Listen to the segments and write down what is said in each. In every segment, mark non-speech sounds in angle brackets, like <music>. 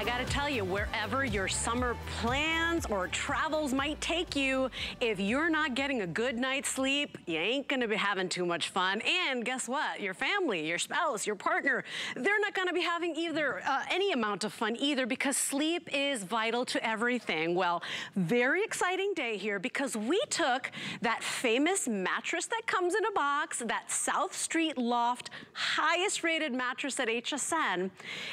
I gotta tell you, wherever your summer plans or travels might take you, if you're not getting a good night's sleep, you ain't gonna be having too much fun. And guess what? Your family, your spouse, your partner, they're not gonna be having either uh, any amount of fun either because sleep is vital to everything. Well, very exciting day here because we took that famous mattress that comes in a box, that South Street Loft highest rated mattress at HSN,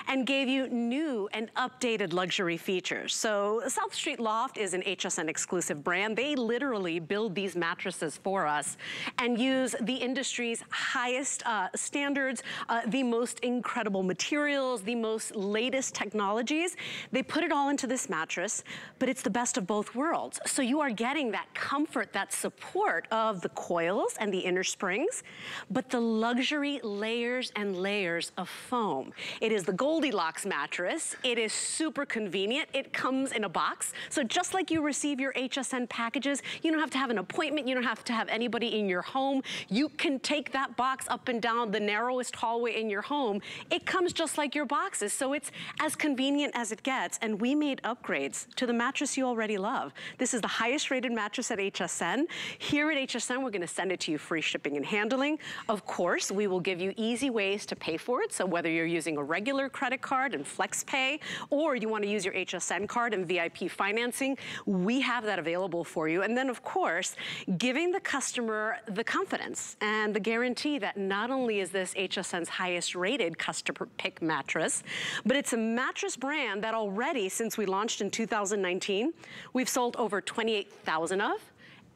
and gave you new and updated luxury features. So South Street Loft is an HSN exclusive brand. They literally build these mattresses for us and use the industry's highest uh, standards, uh, the most incredible materials, the most latest technologies. They put it all into this mattress, but it's the best of both worlds. So you are getting that comfort, that support of the coils and the inner springs, but the luxury layers and layers of foam. It is the Goldilocks mattress. It is is super convenient. It comes in a box. So just like you receive your HSN packages, you don't have to have an appointment. You don't have to have anybody in your home. You can take that box up and down the narrowest hallway in your home. It comes just like your boxes. So it's as convenient as it gets. And we made upgrades to the mattress you already love. This is the highest rated mattress at HSN. Here at HSN, we're gonna send it to you free shipping and handling. Of course, we will give you easy ways to pay for it. So whether you're using a regular credit card and FlexPay, or you wanna use your HSN card and VIP financing, we have that available for you. And then of course, giving the customer the confidence and the guarantee that not only is this HSN's highest rated customer pick mattress, but it's a mattress brand that already, since we launched in 2019, we've sold over 28,000 of.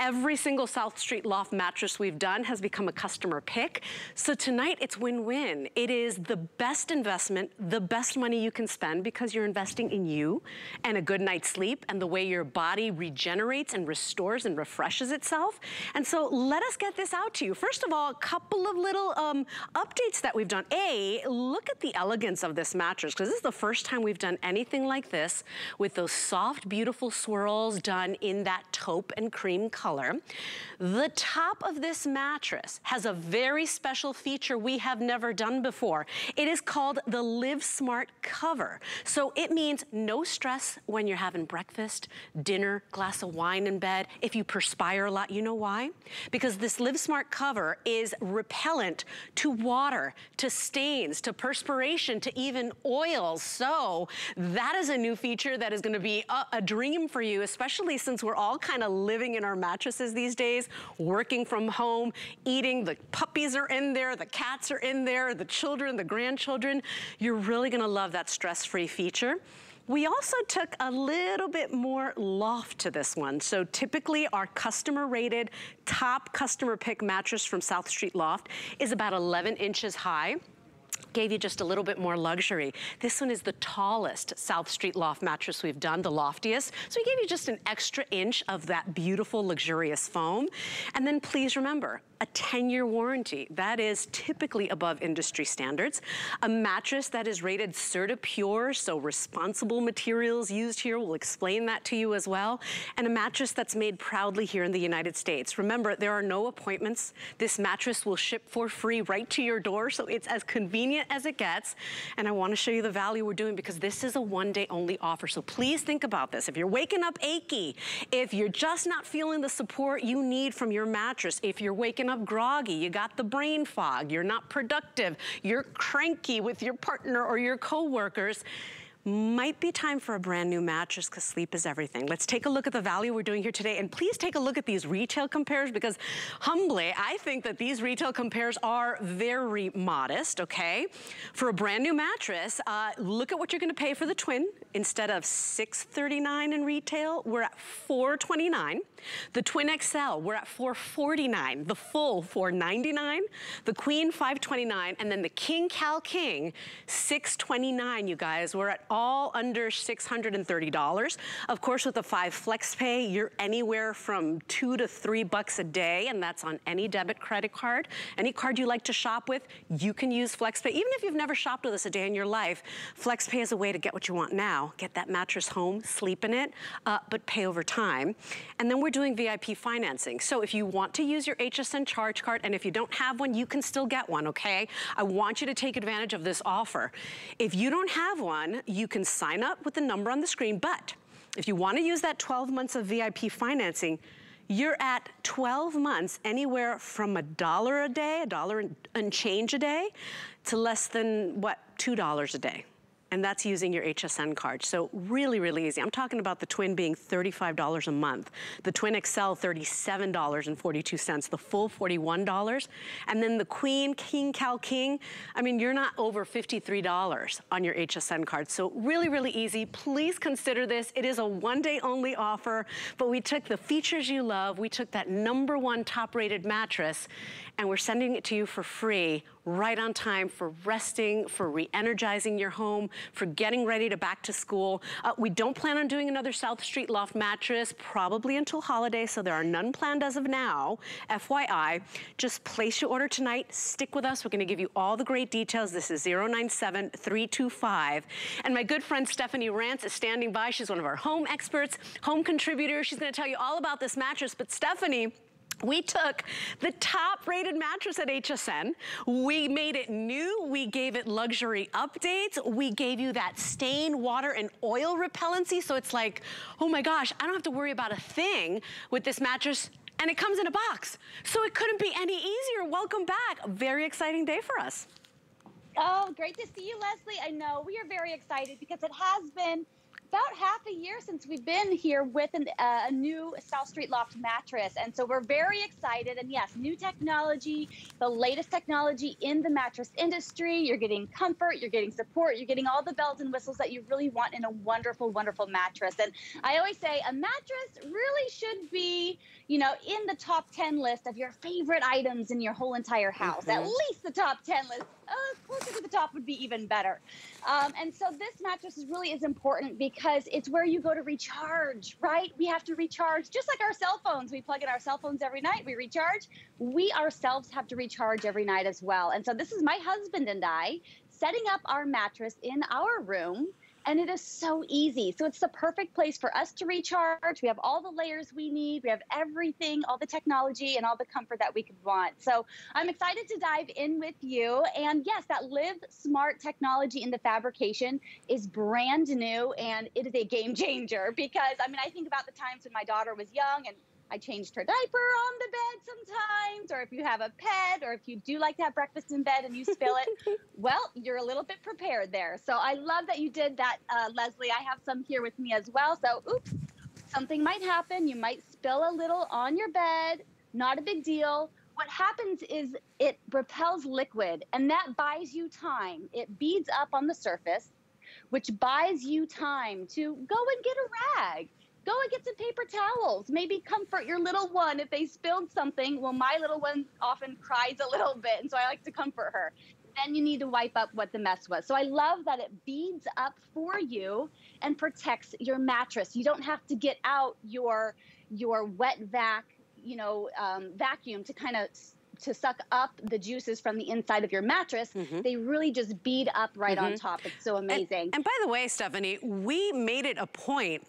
Every single South Street Loft mattress we've done has become a customer pick. So tonight it's win-win. It is the best investment, the best money you can spend because you're investing in you and a good night's sleep and the way your body regenerates and restores and refreshes itself. And so let us get this out to you. First of all, a couple of little um, updates that we've done. A, look at the elegance of this mattress because this is the first time we've done anything like this with those soft, beautiful swirls done in that taupe and cream color color. The top of this mattress has a very special feature we have never done before. It is called the Live Smart cover. So it means no stress when you're having breakfast, dinner, glass of wine in bed. If you perspire a lot, you know why? Because this Live Smart cover is repellent to water, to stains, to perspiration, to even oils. So that is a new feature that is gonna be a, a dream for you, especially since we're all kind of living in our mattresses these days working from home, eating, the puppies are in there, the cats are in there, the children, the grandchildren. You're really gonna love that stress-free feature. We also took a little bit more loft to this one. So typically our customer rated top customer pick mattress from South Street Loft is about 11 inches high gave you just a little bit more luxury. This one is the tallest South Street loft mattress we've done, the loftiest. So we gave you just an extra inch of that beautiful, luxurious foam. And then please remember, a 10-year warranty. That is typically above industry standards. A mattress that is rated CertiPUR, so responsible materials used here. We'll explain that to you as well. And a mattress that's made proudly here in the United States. Remember, there are no appointments. This mattress will ship for free right to your door, so it's as convenient as it gets. And I wanna show you the value we're doing because this is a one day only offer. So please think about this. If you're waking up achy, if you're just not feeling the support you need from your mattress, if you're waking up groggy, you got the brain fog, you're not productive, you're cranky with your partner or your coworkers, might be time for a brand new mattress because sleep is everything. Let's take a look at the value we're doing here today. And please take a look at these retail compares because humbly, I think that these retail compares are very modest, okay? For a brand new mattress, uh, look at what you're gonna pay for the twin. Instead of 639 in retail, we're at 429. The Twin XL, we're at 449. The full, 499. The Queen, 529. And then the King Cal King, 629, you guys. We're at all under $630. Of course, with the five flex pay, you're anywhere from two to three bucks a day, and that's on any debit credit card. Any card you like to shop with, you can use FlexPay. Even if you've never shopped with us a day in your life, FlexPay is a way to get what you want now. Get that mattress home, sleep in it, uh, but pay over time. And then we're doing VIP financing. So if you want to use your HSN charge card, and if you don't have one, you can still get one, okay? I want you to take advantage of this offer. If you don't have one, you you can sign up with the number on the screen, but if you wanna use that 12 months of VIP financing, you're at 12 months anywhere from a dollar a day, a dollar and change a day, to less than, what, $2 a day and that's using your HSN card. So really, really easy. I'm talking about the Twin being $35 a month, the Twin XL $37.42, the full $41, and then the Queen, King, Cal King, I mean, you're not over $53 on your HSN card. So really, really easy. Please consider this. It is a one day only offer, but we took the features you love, we took that number one top rated mattress, and we're sending it to you for free right on time for resting, for re-energizing your home, for getting ready to back to school. Uh, we don't plan on doing another South Street Loft mattress, probably until holiday, so there are none planned as of now, FYI. Just place your order tonight, stick with us. We're gonna give you all the great details. This is 097325. And my good friend Stefaney Rants is standing by. She's one of our home experts, home contributors. She's gonna tell you all about this mattress. But Stefaney, we took the top rated mattress at HSN. We made it new. We gave it luxury updates. We gave you that stain, water, and oil repellency. So it's like, oh my gosh, I don't have to worry about a thing with this mattress and it comes in a box. So it couldn't be any easier. Welcome back. Very exciting day for us. Oh, great to see you, Lesley. I know we are very excited because it has been about half a year since we've been here with an, uh, a new South Street Loft mattress. And so we're very excited. And yes, new technology, the latest technology in the mattress industry. You're getting comfort, you're getting support, you're getting all the bells and whistles that you really want in a wonderful, wonderful mattress. And I always say a mattress really should be, you know, in the top 10 list of your favorite items in your whole entire house. Mm-hmm. At least the top 10 list. Uh, closer to the top would be even better. Um, and so this mattress is really is important because it's where you go to recharge, right? We have to recharge just like our cell phones. We plug in our cell phones every night, we recharge. We ourselves have to recharge every night as well. And so this is my husband and I setting up our mattress in our room and it is so easy. So it's the perfect place for us to recharge. We have all the layers we need. We have everything, all the technology and all the comfort that we could want. So I'm excited to dive in with you. And yes, that Live Smart technology in the fabrication is brand new and it is a game changer <laughs> because I mean, I think about the times when my daughter was young and I changed her diaper on the bed sometimes, or if you have a pet, or if you do like to have breakfast in bed and you spill it, <laughs> well, you're a little bit prepared there. So I love that you did that, uh, Lesley. I have some here with me as well. So, oops, something might happen. You might spill a little on your bed. Not a big deal. What happens is it repels liquid, and that buys you time. It beads up on the surface, which buys you time to go and get a rag go and get some paper towels. Maybe comfort your little one if they spilled something. Well, my little one often cries a little bit, and so I like to comfort her. Then you need to wipe up what the mess was. So I love that it beads up for you and protects your mattress. You don't have to get out your your wet vac, you know, um, vacuum to kind of to suck up the juices from the inside of your mattress, mm-hmm. they really just bead up right mm-hmm. on top. It's so amazing. And, and by the way, Stefaney, we made it a point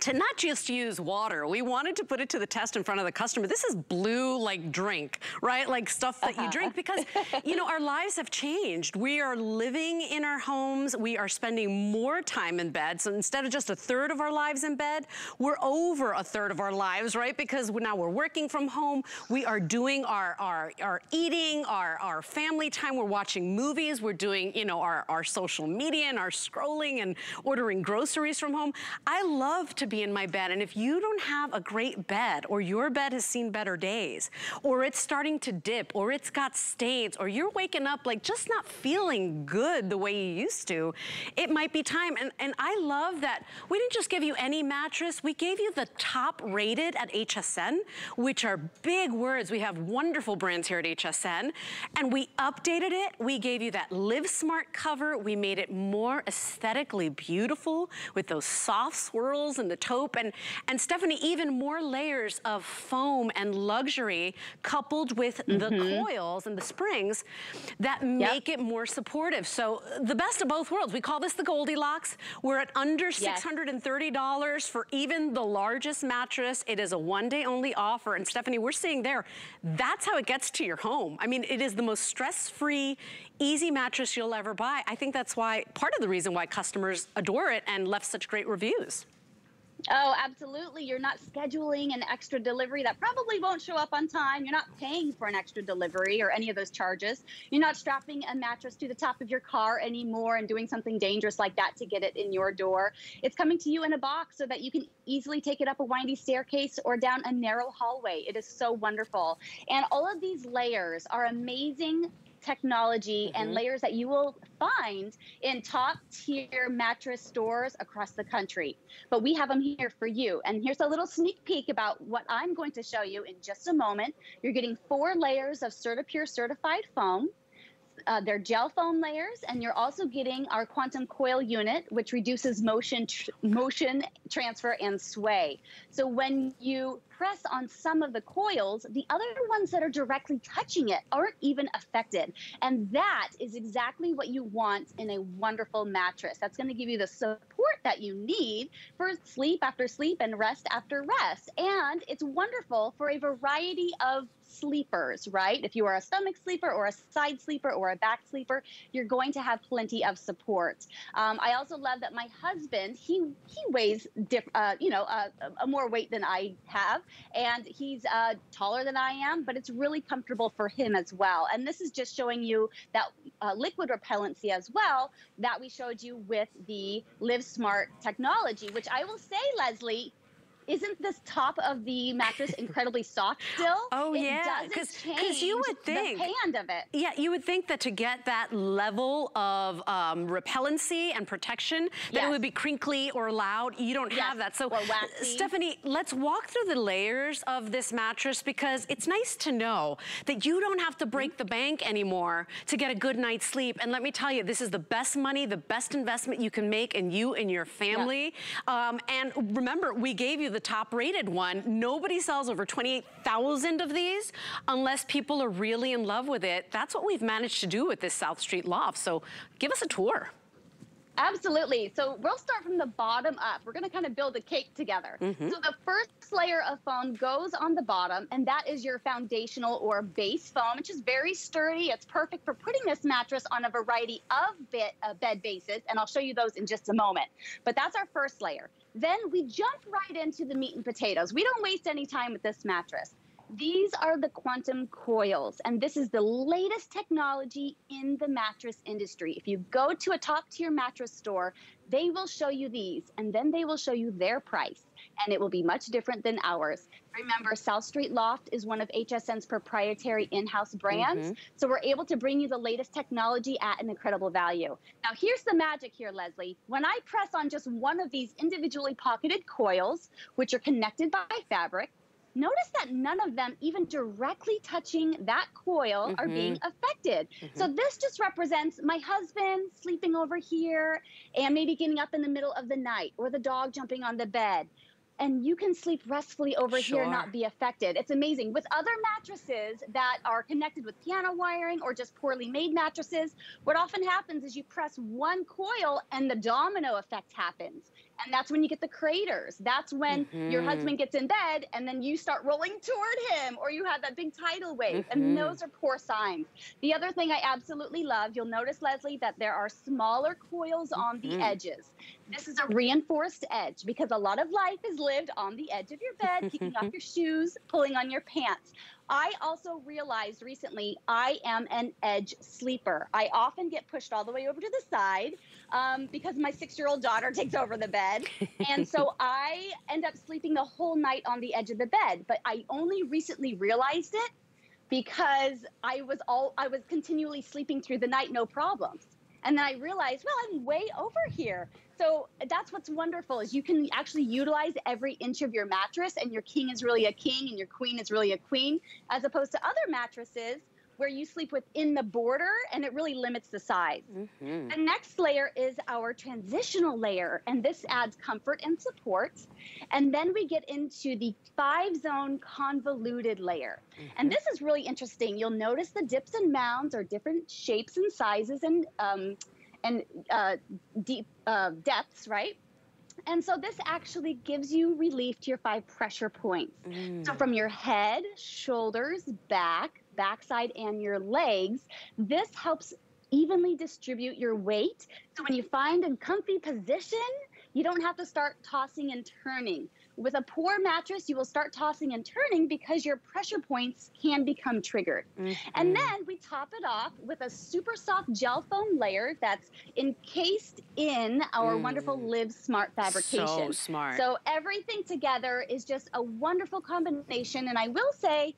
to not just use water. We wanted to put it to the test in front of the customer. This is blue like drink, right? Like stuff that uh -huh. you drink <laughs> because, you know, our lives have changed. We are living in our homes. We are spending more time in bed. So instead of just a third of our lives in bed, we're over a third of our lives, right? Because now we're working from home. We are doing our, our, our eating, our, our family time. We're watching movies. We're doing, you know, our, our social media and our scrolling and ordering groceries from home. I love to be in my bed. And if you don't have a great bed or your bed has seen better days or it's starting to dip or it's got stains or you're waking up like just not feeling good the way you used to, it might be time. And, and I love that we didn't just give you any mattress. We gave you the top rated at HSN, which are big words. We have wonderful brands here at HSN. And we updated it. We gave you that Live Smart cover. We made it more aesthetically beautiful with those soft swirls and the taupe. And, and Stefaney, even more layers of foam and luxury coupled with mm -hmm. the mm-hmm. coils and the springs that make yep. it more supportive. So the best of both worlds. We call this the Goldilocks. We're at under $630 for even the largest mattress. It is a one day only offer. And Stefaney, we're seeing there, that's how it gets to your home. I mean, it is the most stress-free, easy mattress you'll ever buy. I think that's why, part of the reason why customers adore it and left such great reviews. Oh, absolutely. You're not scheduling an extra delivery that probably won't show up on time. You're not paying for an extra delivery or any of those charges. You're not strapping a mattress to the top of your car anymore and doing something dangerous like that to get it in your door. It's coming to you in a box so that you can easily take it up a windy staircase or down a narrow hallway. It is so wonderful. And all of these layers are amazing technology mm-hmm. and layers that you will find in top tier mattress stores across the country. But we have them here for you. And here's a little sneak peek about what I'm going to show you in just a moment. You're getting four layers of CertiPUR certified foam. Uh, they're gel foam layers, and you're also getting our quantum coil unit, which reduces motion, tr- motion transfer and sway. So when you press on some of the coils, the other ones that are directly touching it aren't even affected. And that is exactly what you want in a wonderful mattress. That's going to give you the support that you need for sleep after sleep and rest after rest. And it's wonderful for a variety of sleepers, right? If you are a stomach sleeper or a side sleeper or a back sleeper, you're going to have plenty of support. Um, I also love that my husband, he he weighs, diff, uh, you know, uh, a more weight than I have, and he's uh, taller than I am, but it's really comfortable for him as well. And this is just showing you that uh, liquid repellency as well that we showed you with the Live Smart technology, which I will say, Lesley, isn't this top of the mattress incredibly soft still? <laughs> Oh it yeah, because you would think the hand of it. Yeah, you would think that to get that level of um, repellency and protection, that yes. it would be crinkly or loud. You don't yes. have that. So, Stefaney, let's walk through the layers of this mattress because it's nice to know that you don't have to break the bank anymore to get a good night's sleep. And let me tell you, this is the best money, the best investment you can make in you and your family. Um, and remember, we gave you the top rated one. Nobody sells over 28,000 of these unless people are really in love with it. That's what we've managed to do with this South Street loft. So give us a tour. Absolutely. So we'll start from the bottom up. We're going to kind of build a cake together. Mm-hmm. So the first layer of foam goes on the bottom, and that is your foundational or base foam, which is very sturdy. It's perfect for putting this mattress on a variety of bit, uh, bed bases, and I'll show you those in just a moment. But that's our first layer. Then we jump right into the meat and potatoes. We don't waste any time with this mattress. These are the quantum coils, and this is the latest technology in the mattress industry. If you go to a top tier mattress store, they will show you these, and then they will show you their price, and it will be much different than ours. Remember, South Street Loft is one of HSN's proprietary in house brands, mm-hmm. so we're able to bring you the latest technology at an incredible value. Now, here's the magic here, Lesley. When I press on just one of these individually pocketed coils, which are connected by fabric, notice that none of them even directly touching that coil mm-hmm. are being affected. Mm-hmm. So this just represents my husband sleeping over here and maybe getting up in the middle of the night or the dog jumping on the bed and you can sleep restfully over sure. here and not be affected. It's amazing. With other mattresses that are connected with piano wiring or just poorly made mattresses, what often happens is you press one coil and the domino effect happens. And that's when you get the craters. That's when mm-hmm. your husband gets in bed and then you start rolling toward him or you have that big tidal wave. Mm-hmm. And those are poor signs. The other thing I absolutely love, you'll notice, Lesley, that there are smaller coils on the mm-hmm. edges. This is a reinforced edge because a lot of life is lived on the edge of your bed, kicking off <laughs> your shoes, pulling on your pants. I also realized recently I am an edge sleeper. I often get pushed all the way over to the side um, because my six year old daughter <laughs> takes over the bed. and so <laughs> I end up sleeping the whole night on the edge of the bed. But I only recently realized it because I was all I was continually sleeping through the night, no problems. And then I realized, well, I'm way over here. So that's what's wonderful is you can actually utilize every inch of your mattress and your king is really a king and your queen is really a queen, as opposed to other mattresses where you sleep within the border and it really limits the size. Mm-hmm. The next layer is our transitional layer, and this adds comfort and support. And then we get into the five zone convoluted layer. Mm-hmm. And this is really interesting. You'll notice the dips and mounds are different shapes and sizes and um, and uh, deep uh, depths, right? And so this actually gives you relief to your five pressure points. Mm. So from your head, shoulders, back, backside, and your legs, this helps evenly distribute your weight. So when you find a comfy position, you don't have to start tossing and turning. With a poor mattress, you will start tossing and turning because your pressure points can become triggered. Mm-hmm. And then we top it off with a super soft gel foam layer that's encased in our mm. wonderful Live Smart fabrication. So smart. So everything together is just a wonderful combination. And I will say,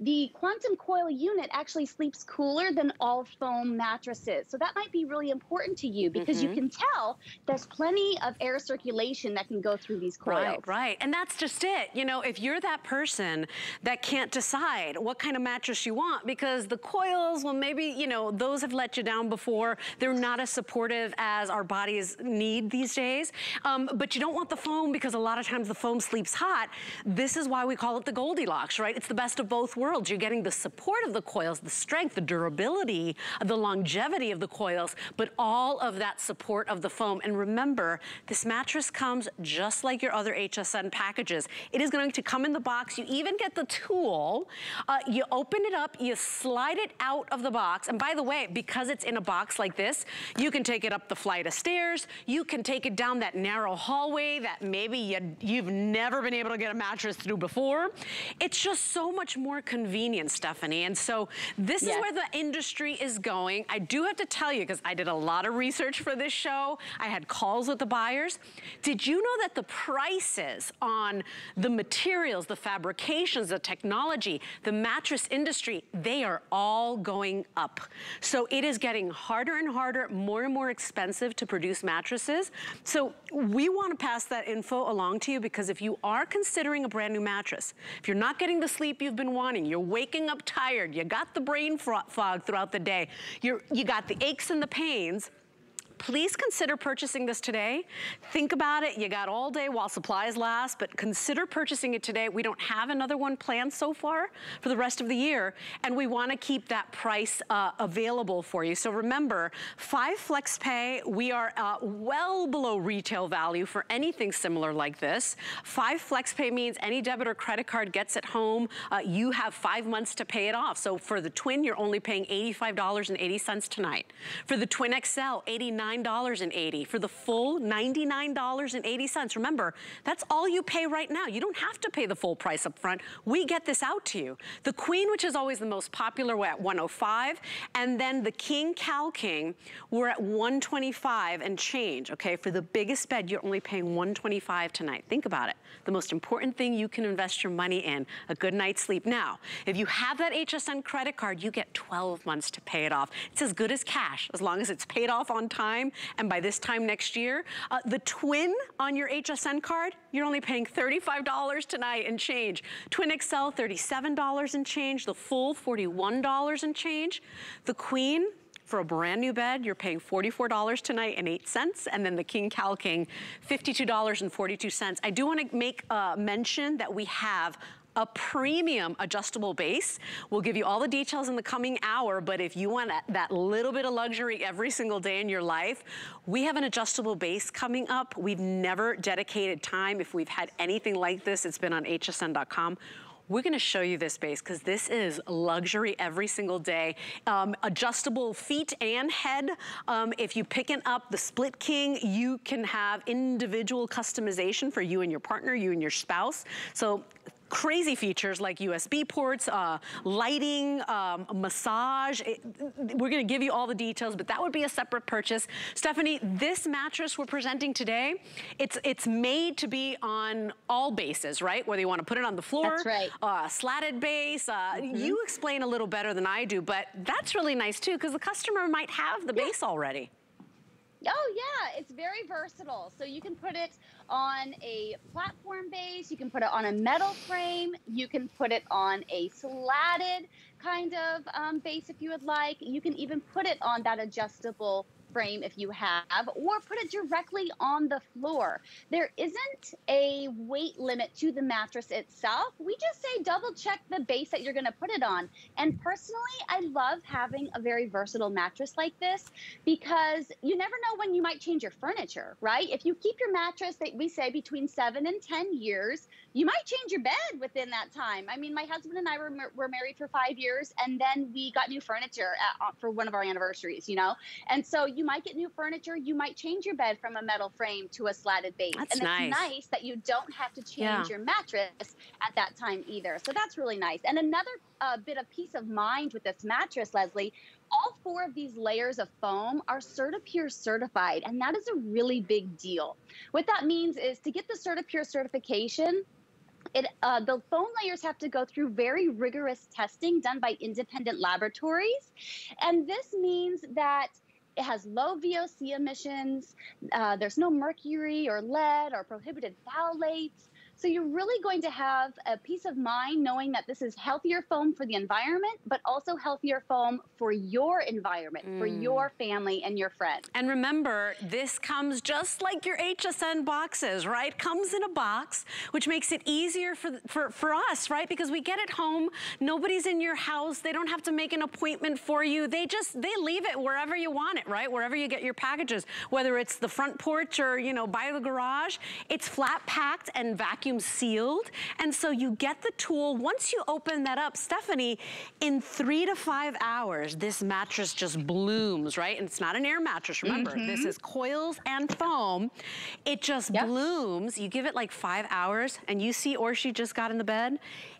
the quantum coil unit actually sleeps cooler than all foam mattresses. So that might be really important to you because mm-hmm. you can tell there's plenty of air circulation that can go through these coils. Right, right. And that's just it. You know, if you're that person that can't decide what kind of mattress you want because the coils, well, maybe, you know, those have let you down before. They're not as supportive as our bodies need these days. Um, but you don't want the foam because a lot of times the foam sleeps hot. This is why we call it the Goldilocks, right? It's the best of both worlds worlds. You're getting the support of the coils, the strength, the durability, the longevity of the coils, but all of that support of the foam. And remember, this mattress comes just like your other HSN packages. It is going to come in the box. You even get the tool. Uh, you open it up, you slide it out of the box. And by the way, because it's in a box like this, you can take it up the flight of stairs. You can take it down that narrow hallway that maybe you, you've never been able to get a mattress through before. It's just so much more convenient convenience, Stefaney. And so this yes. is where the industry is going. I do have to tell you, because I did a lot of research for this show, I had calls with the buyers. Did you know that the prices on the materials, the fabrications, the technology, the mattress industry, they are all going up. So it is getting harder and harder, more and more expensive to produce mattresses. So we want to pass that info along to you because if you are considering a brand new mattress, if you're not getting the sleep you've been wanting, you're waking up tired. You got the brain fog throughout the day. You're, you got the aches and the pains please consider purchasing this today. Think about it. You got all day while supplies last, but consider purchasing it today. We don't have another one planned so far for the rest of the year, and we want to keep that price uh, available for you. So remember, five flex pay, we are uh, well below retail value for anything similar like this. Five flex pay means any debit or credit card gets it home. Uh, you have five months to pay it off. So for the twin, you're only paying $85.80 tonight. For the twin XL, 89 $99.80 for the full $99.80. Remember, that's all you pay right now. You don't have to pay the full price up front. We get this out to you. The Queen, which is always the most popular, we're at 105 and then the King Cal King, we're at 125 and change, okay? For the biggest bed, you're only paying 125 tonight. Think about it. The most important thing you can invest your money in, a good night's sleep. Now, if you have that HSN credit card, you get 12 months to pay it off. It's as good as cash, as long as it's paid off on time time, and by this time next year, uh, the twin on your HSN card, you're only paying $35 tonight and change. Twin XL, $37 and change. The full, $41 and change. The queen, for a brand new bed, you're paying $44 tonight and 8 cents. And then the King Cal King, $52.42. I do want to make a mention that we have a premium adjustable base. We'll give you all the details in the coming hour, but if you want that little bit of luxury every single day in your life, we have an adjustable base coming up. We've never dedicated time. If we've had anything like this, it's been on hsn.com we're gonna show you this base because this is luxury every single day. Um, adjustable feet and head. Um, if you picking up the Split King, you can have individual customization for you and your partner, you and your spouse. So crazy features like USB ports, uh, lighting, um, massage. It, we're gonna give you all the details, but that would be a separate purchase. Stefaney, this mattress we're presenting today, it's it's made to be on all bases, right? Whether you wanna put it on the floor, that's right. uh, slatted base. Uh, mm -hmm. You explain a little better than I do, but that's really nice too, because the customer might have the yeah. base already. Oh yeah, it's very versatile. So you can put it on a platform base, you can put it on a metal frame, you can put it on a slatted kind of um, base if you would like. You can even put it on that adjustable frame if you have, or put it directly on the floor. There isn't a weight limit to the mattress itself. We just say double check the base that you're going to put it on. And personally, I love having a very versatile mattress like this because you never know when you might change your furniture, right? If you keep your mattress, that we say between seven and 10 years, you might change your bed within that time. I mean, my husband and I were, were married for five years and then we got new furniture at, for one of our anniversaries, you know? And so you might get new furniture. You might change your bed from a metal frame to a slatted base. That's and nice. it's nice that you don't have to change Yeah. your mattress at that time either. So that's really nice. And another uh, bit of peace of mind with this mattress, Lesley, all four of these layers of foam are CertiPUR certified, and that is a really big deal. What that means is to get the CertiPUR certification, it, uh, the foam layers have to go through very rigorous testing done by independent laboratories. And this means that it has low VOC emissions, uh, there's no mercury or lead or prohibited phthalates. So you're really going to have a peace of mind knowing that this is healthier foam for the environment, but also healthier foam for your environment, for Mm. your family and your friends. And remember, this comes just like your HSN boxes, right? Comes in a box, which makes it easier for, for, for us, right? Because we get it home, nobody's in your house, they don't have to make an appointment for you. They just, they leave it wherever you want it, right? Wherever you get your packages, whether it's the front porch or, you know, by the garage, it's flat packed and vacuum sealed. And so you get the tool, once you open that up, Stefaney, in three to five hours, this mattress just blooms, right? And it's not an air mattress, remember. Mm-hmm. This is coils and foam. It just Yep. blooms. You give it like five hours and you see Orshi just got in the bed.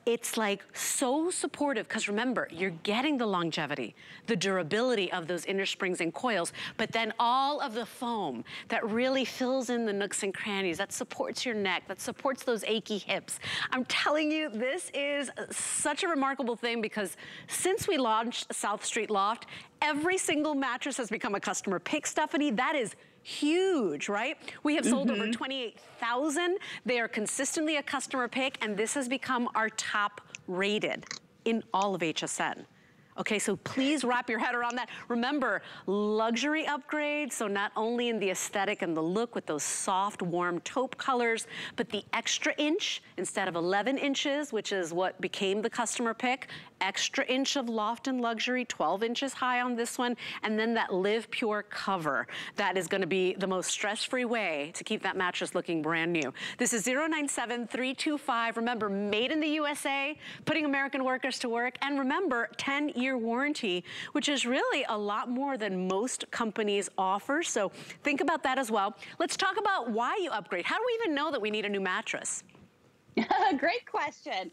It's like so supportive because remember, you're getting the longevity, the durability of those inner springs and coils, but then all of the foam that really fills in the nooks and crannies, that supports your neck, that supports those achy hips. I'm telling you, this is such a remarkable thing because since we launched South Street Loft, every single mattress has become a customer pick, Stefaney. That is huge, right? We have sold over mm-hmm. 28,000. They are consistently a customer pick, and this has become our top rated in all of HSN. Okay, so please wrap your head around that. Remember, luxury upgrade, so not only in the aesthetic and the look with those soft, warm taupe colors, but the extra inch instead of 11 inches, which is what became the customer pick, extra inch of loft and luxury, 12 inches high on this one, and then that Live Pure cover. That is gonna be the most stress-free way to keep that mattress looking brand new. This is 097325. Remember, made in the USA, putting American workers to work, and remember, 10-year warranty, which is really a lot more than most companies offer. So think about that as well. Let's talk about why you upgrade. How do we even know that we need a new mattress? <laughs> Great question.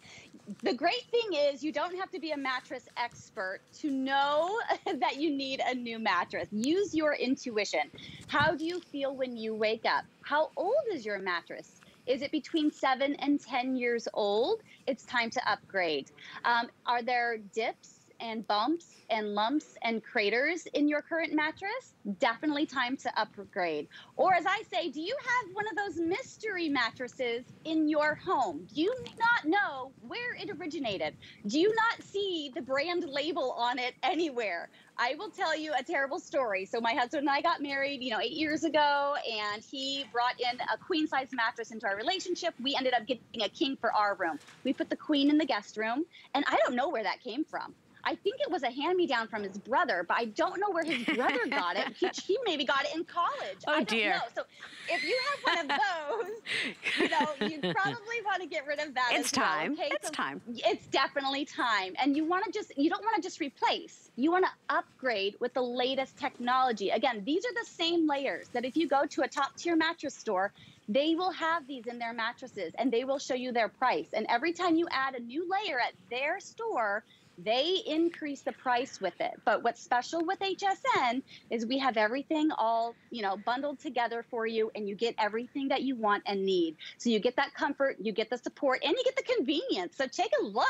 The great thing is you don't have to be a mattress expert to know <laughs> that you need a new mattress. Use your intuition. How do you feel when you wake up? How old is your mattress? Is it between seven and 10 years old? It's time to upgrade. Um, are there dips and bumps and lumps and craters in your current mattress? Definitely time to upgrade. Or as I say, do you have one of those mystery mattresses in your home? Do you not know where it originated? Do you not see the brand label on it anywhere? I will tell you a terrible story. So my husband and I got married, you know, eight years ago, and he brought in a queen size mattress into our relationship. We ended up getting a king for our room. We put the queen in the guest room, and I don't know where that came from. I think it was a hand me down from his brother, but I don't know where his brother <laughs> got it. He, he maybe got it in college. Oh, I don't dear. know. So if you have one of those, you know, you <laughs> probably want to get rid of that. It's as well, time. okay? It's So time. It's definitely time. And you want to just, you don't want to just replace. You want to upgrade with the latest technology. Again, these are the same layers that if you go to a top tier mattress store, they will have these in their mattresses and they will show you their price. And every time you add a new layer at their store, they increase the price with it. But what's special with HSN is we have everything all, you know, bundled together for you and you get everything that you want and need. So you get that comfort, you get the support, and you get the convenience. So take a look.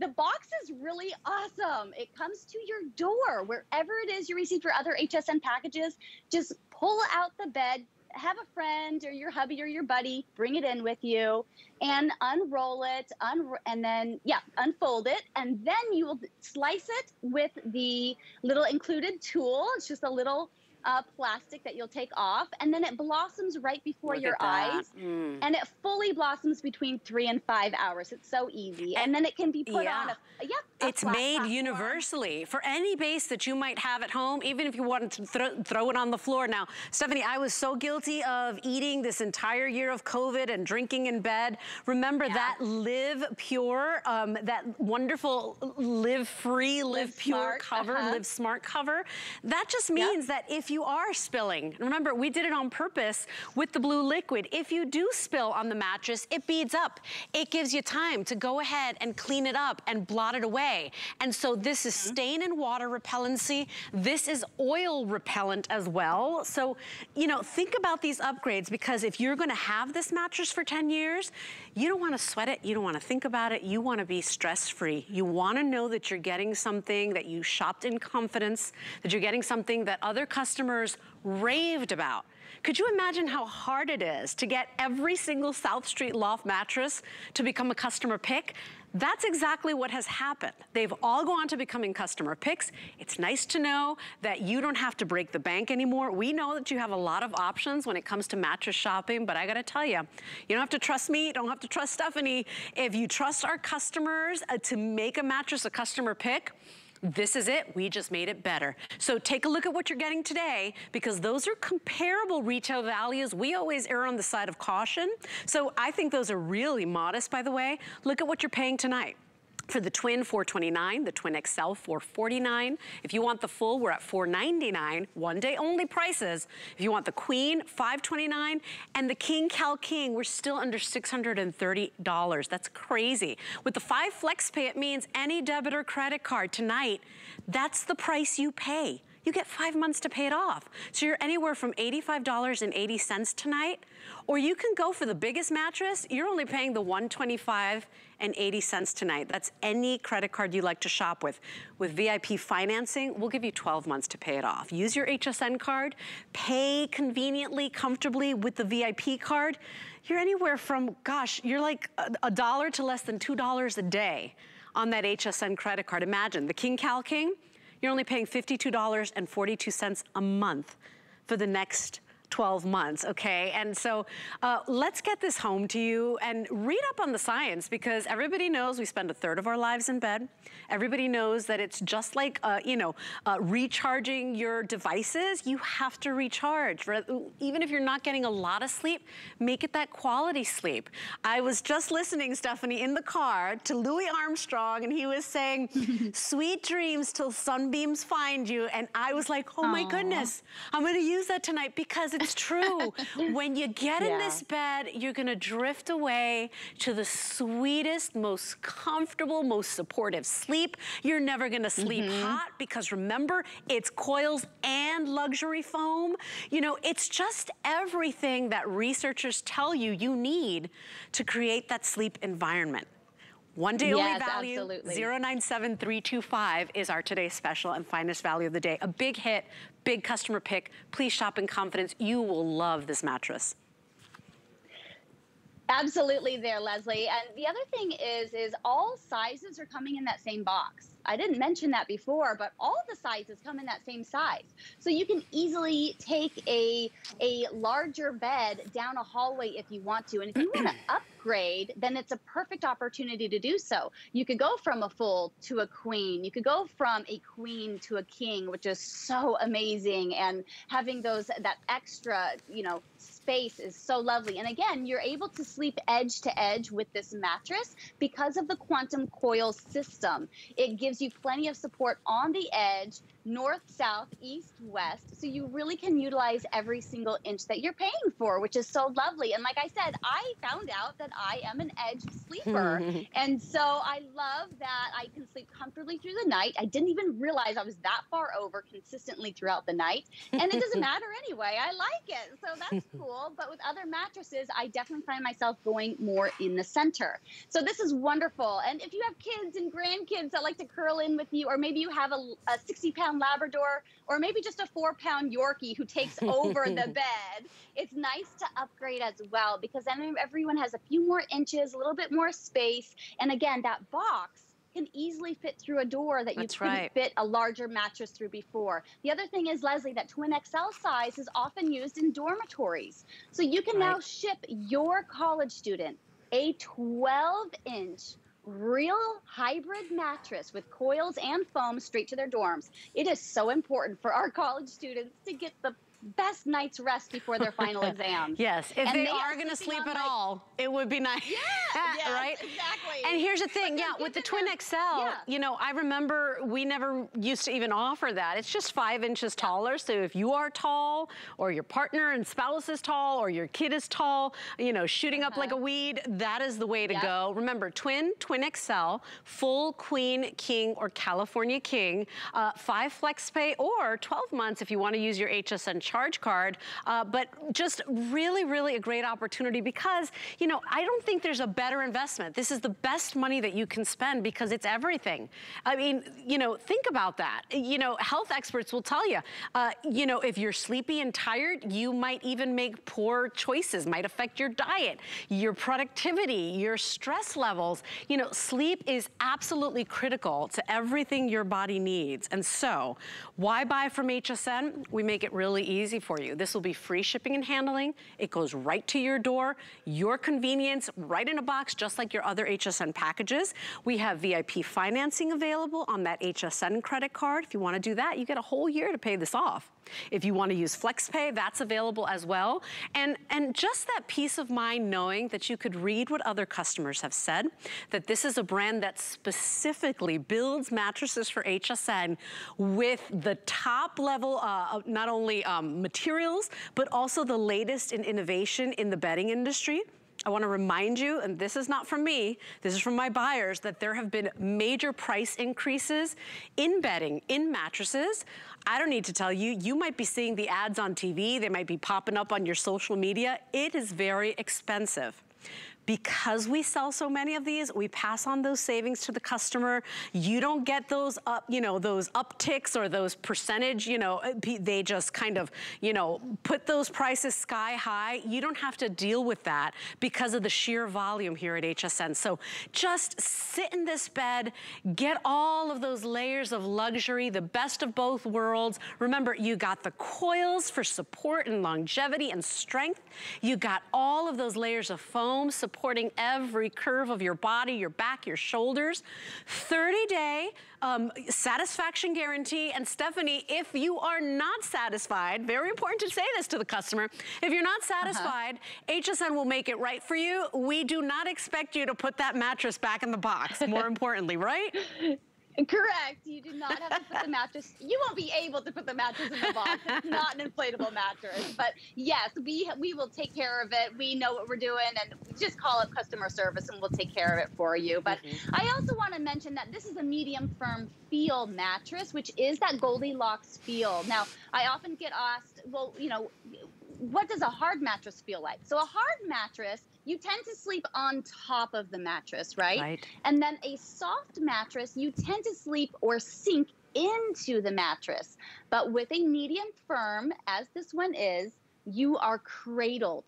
The box is really awesome. It comes to your door, wherever it is you receive your other HSN packages. Just pull out the bed, have a friend or your hubby or your buddy bring it in with you and unroll it, un- and then, yeah, unfold it. And then you will slice it with the little included tool. It's just a little uh, plastic that you'll take off, and then it blossoms right before Look your eyes. Mm. And it fully blossoms between three and five hours. It's so easy. And, then it can be put yeah. on a, yeah, a It's made platform. universally for any base that you might have at home, even if you wanted to thro throw it on the floor. Now, Stefaney, I was so guilty of eating this entire year of COVID and drinking in bed. Remember Yeah. that Live Pure, um, that wonderful Live Free, Live, Live Pure Smart, cover, uh-huh. Live Smart cover. That just means that if you are spilling, remember we did it on purpose with the blue liquid. If you do spill on the mattress, it beads up. It gives you time to go ahead and clean it up and blot it away. And so this is Mm-hmm. stain and water repellency. This is oil repellent as well. So, you know, think about these upgrades because if you're gonna have this mattress for 10 years, you don't wanna sweat it, you don't wanna think about it, you wanna be stress-free. You wanna know that you're getting something that you shopped in confidence, that you're getting something that other customers raved about. Could you imagine how hard it is to get every single South Street Loft mattress to become a customer pick? That's exactly what has happened. They've all gone to becoming customer picks. It's nice to know that you don't have to break the bank anymore. We know that you have a lot of options when it comes to mattress shopping, but I gotta tell you, you don't have to trust me, you don't have to trust Stefaney. If you trust our customers uh, to make a mattress a customer pick, this is it, we just made it better. So take a look at what you're getting today because those are comparable retail values. We always err on the side of caution. So I think those are really modest, by the way. Look at what you're paying tonight. For the twin, 429, the twin XL, 449. If you want the full, we're at 499, one day only prices. If you want the queen, 529, and the king Cal King, we're still under $630. That's crazy. With the five flex pay, it means any debit or credit card tonight, that's the price you pay. You get five months to pay it off. So you're anywhere from $85.80 tonight, or you can go for the biggest mattress, you're only paying the 125 and 80 cents tonight. That's any credit card you like to shop with. With VIP financing, we'll give you 12 months to pay it off. Use your HSN card, pay conveniently, comfortably with the VIP card. You're anywhere from, gosh, you're like a, a dollar to less than $2 a day on that HSN credit card. Imagine, the King Cal King, you're only paying $52.42 a month for the next 12 months, okay? And so uh, let's get this home to you and read up on the science because everybody knows we spend a third of our lives in bed. Everybody knows that it's just like, uh, you know, uh, recharging your devices. You have to recharge. Even if you're not getting a lot of sleep, make it that quality sleep. I was just listening, Stefaney, in the car to Louis Armstrong and he was saying, <laughs> sweet dreams till sunbeams find you. And I was like, oh my Aw. goodness, I'm gonna use that tonight because it's true. <laughs> when you get in this bed, you're gonna drift away to the sweetest, most comfortable, most supportive sleep. You're never gonna sleep Mm-hmm. hot because remember, it's coils and luxury foam. You know, it's just everything that researchers tell you you need to create that sleep environment. One day only value, absolutely. 097325 is our today's special and finest value of the day. A big hit, big customer pick. Please shop in confidence. You will love this mattress. Absolutely there, Lesley. And the other thing is, is all sizes are coming in that same box. I didn't mention that before, but all the sizes come in that same size. So you can easily take a, a larger bed down a hallway if you want to. And if you want <clears throat> to upgrade, then it's a perfect opportunity to do so. You could go from a full to a queen. You could go from a queen to a king, which is so amazing. And having those, that extra, you know, space is so lovely. And again, you're able to sleep edge to edge with this mattress because of the quantum coil system. It gives you plenty of support on the edge, north, south, east, west. So you really can utilize every single inch that you're paying for, which is so lovely. And like I said, I found out that I am an edge sleeper. <laughs> and so I love that I can sleep comfortably through the night. I didn't even realize I was that far over consistently throughout the night. And it doesn't <laughs> matter anyway. I like it. So that's <laughs> cool. But with other mattresses, I definitely find myself going more in the center. So this is wonderful. And if you have kids and grandkids that like to curl in with you, or maybe you have a, a 60 pound pound Labrador or maybe just a four pound Yorkie who takes <laughs> over the bed, it's nice to upgrade as well because then everyone has a few more inches, a little bit more space. And again, that box can easily fit through a door that you That's couldn't right. fit a larger mattress through before. The other thing is, Lesley, that twin XL size is often used in dormitories. So you can now ship your college student a 12 inch real hybrid mattress with coils and foam straight to their dorms. It is so important for our college students to get the best night's rest before their final <laughs> exam. Yes, if they, they are are going to sleep at like- all, it would be nice. yes, <laughs> right? exactly. And here's the thing, yeah, with the Twin them- XL, yeah. you know, I remember we never used to even offer that. It's just five inches taller. So if you are tall, or your partner and spouse is tall, or your kid is tall, you know, shooting up like a weed, that is the way to go. Remember, Twin, Twin XL, full Queen, King, or California King, uh, five flex pay, or 12 months if you want to use your HSN charge card. Uh, but just really, really a great opportunity because, you know, I don't think there's a better investment. This is the best money that you can spend because it's everything. I mean, you know, think about that. You know, health experts will tell you, uh, you know, if you're sleepy and tired, you might even make poor choices, might affect your diet, your productivity, your stress levels. You know, sleep is absolutely critical to everything your body needs. And so, why buy from HSN? We make it really easy for you. This will be free shipping and handling. It goes right to your door, your convenience, right in a box, just like your other HSN packages. We have VIP financing available on that HSN credit card. If you wanna do that, you get a whole year to pay this off. If you wanna use FlexPay, that's available as well. And, and just that peace of mind knowing that you could read what other customers have said, that this is a brand that specifically builds mattresses for HSN with the top level, uh, not only um, materials, but also the latest in innovation in the bedding industry. I wanna remind you, and this is not from me, this is from my buyers, that there have been major price increases in bedding, in mattresses. I don't need to tell you, you might be seeing the ads on TV, they might be popping up on your social media. It is very expensive. Because we sell so many of these, we pass on those savings to the customer. You don't get those up, you know, those upticks or those percentage, you know, uh, they just kind of, you know, put those prices sky high. You don't have to deal with that because of the sheer volume here at HSN. So just sit in this bed, get all of those layers of luxury, the best of both worlds. Remember, you got the coils for support and longevity and strength. You got all of those layers of foam supporting every curve of your body, your back, your shoulders. 30 day um, satisfaction guarantee. And Stefaney, if you are not satisfied, very important to say this to the customer, if you're not satisfied, HSN will make it right for you. We do not expect you to put that mattress back in the box, more <laughs> importantly, right? Correct. You do not have to put the <laughs> mattress. You won't be able to put the mattress in the box. It's <laughs> not an inflatable mattress. But yes, we we will take care of it. We know what we're doing, and just call up customer service, and we'll take care of it for you. But mm-hmm. I also want to mention that this is a medium firm feel mattress, which is that Goldilocks feel. Now, I often get asked, well, you know, what does a hard mattress feel like? So a hard mattress, you tend to sleep on top of the mattress, right? Right. And then a soft mattress, you tend to sleep or sink into the mattress. But with a medium firm, as this one is, you are cradled.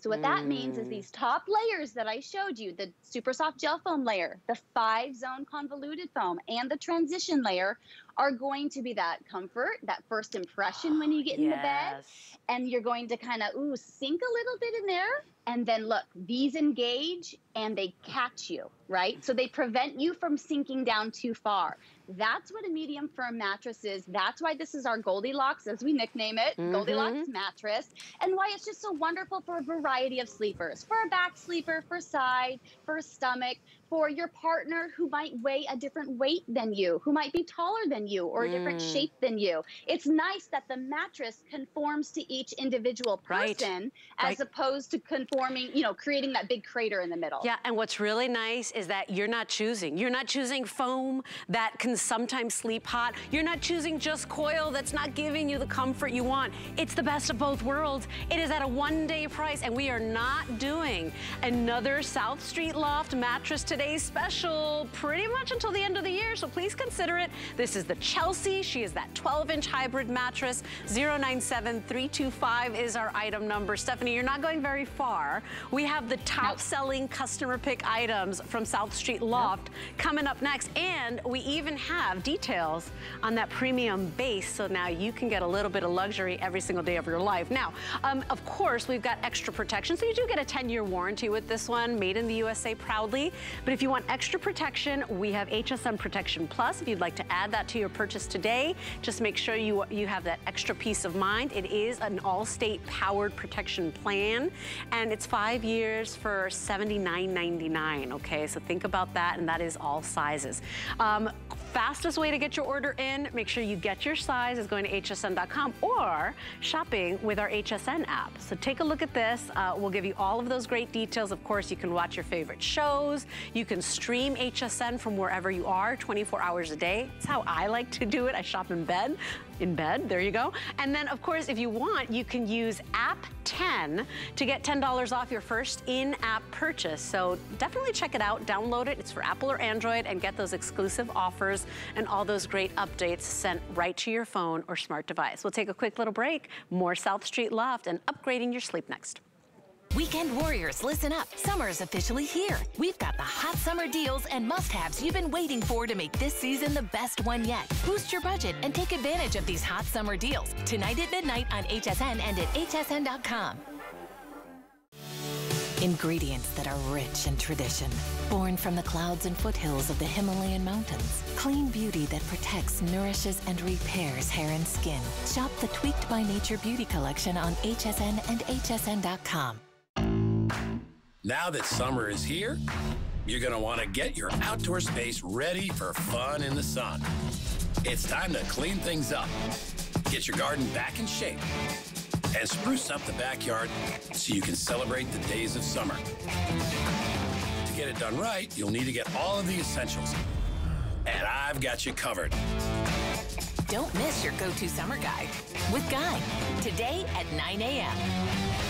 So what that means is Mm. these top layers that I showed you, the super soft gel foam layer, the five zone convoluted foam, and the transition layer are going to be that comfort, that first impression when you <gasps> get in the bed. And you're going to kind of ooh sink a little bit in there. And then look these engage and they catch you right? So they prevent you from sinking down too far that's what a medium firm mattress is that's why this is our goldilocks as we nickname it goldilocks mattress and why it's just so wonderful for a variety of sleepers for a back sleeper for side for stomach for your partner who might weigh a different weight than you who might be taller than you or a different Mm. shape than you it's nice that the mattress conforms to each individual person Right. as opposed to conforming, you know, creating that big crater in the middle. Yeah, and what's really nice is that you're not choosing. You're not choosing foam that can sometimes sleep hot. You're not choosing just coil that's not giving you the comfort you want. It's the best of both worlds. It is at a one day price, and we are not doing another South Street Loft mattress today. today's special pretty much until the end of the year, so please consider it. This is the Chelsea. She is that 12-inch hybrid mattress. 097325 is our item number. Stefaney, you're not going very far. We have the top-selling customer pick items from South Street Loft nope. coming up next, and we even have details on that premium base, so now you can get a little bit of luxury every single day of your life. Now, um, of course, we've got extra protection, so you do get a 10-year warranty with this one, made in the USA proudly. But if you want extra protection, we have HSN Protection Plus. If you'd like to add that to your purchase today, just make sure you, you have that extra peace of mind. It is an Allstate powered protection plan, and it's five years for $79.99, okay? So think about that, and that is all sizes. Um, fastest way to get your order in, make sure you get your size is going to hsn.com or shopping with our HSN app. So take a look at this. Uh, we'll give you all of those great details. Of course, you can watch your favorite shows. You can stream HSN from wherever you are 24 hours a day. That's how I like to do it. I shop in bed in bed. There you go. And then, of course, if you want, you can use App 10 to get $10 off your first in-app purchase. So definitely check it out, download it. It's for Apple or Android and get those exclusive offers and all those great updates sent right to your phone or smart device. We'll take a quick little break. More South Street Loft and upgrading your sleep next. Weekend warriors, listen up. Summer is officially here. We've got the hot summer deals and must-haves you've been waiting for to make this season the best one yet. Boost your budget and take advantage of these hot summer deals. Tonight at midnight on HSN and at hsn.com. Ingredients that are rich in tradition. Born from the clouds and foothills of the Himalayan mountains. Clean beauty that protects, nourishes, and repairs hair and skin. Shop the Tweaked by Nature Beauty Collection on HSN and hsn.com. Now that summer is here, you're going to want to get your outdoor space ready for fun in the sun. It's time to clean things up, get your garden back in shape, and spruce up the backyard so you can celebrate the days of summer. To get it done right, you'll need to get all of the essentials. And I've got you covered. Don't miss your go-to summer guide with Guy today at 9 a.m.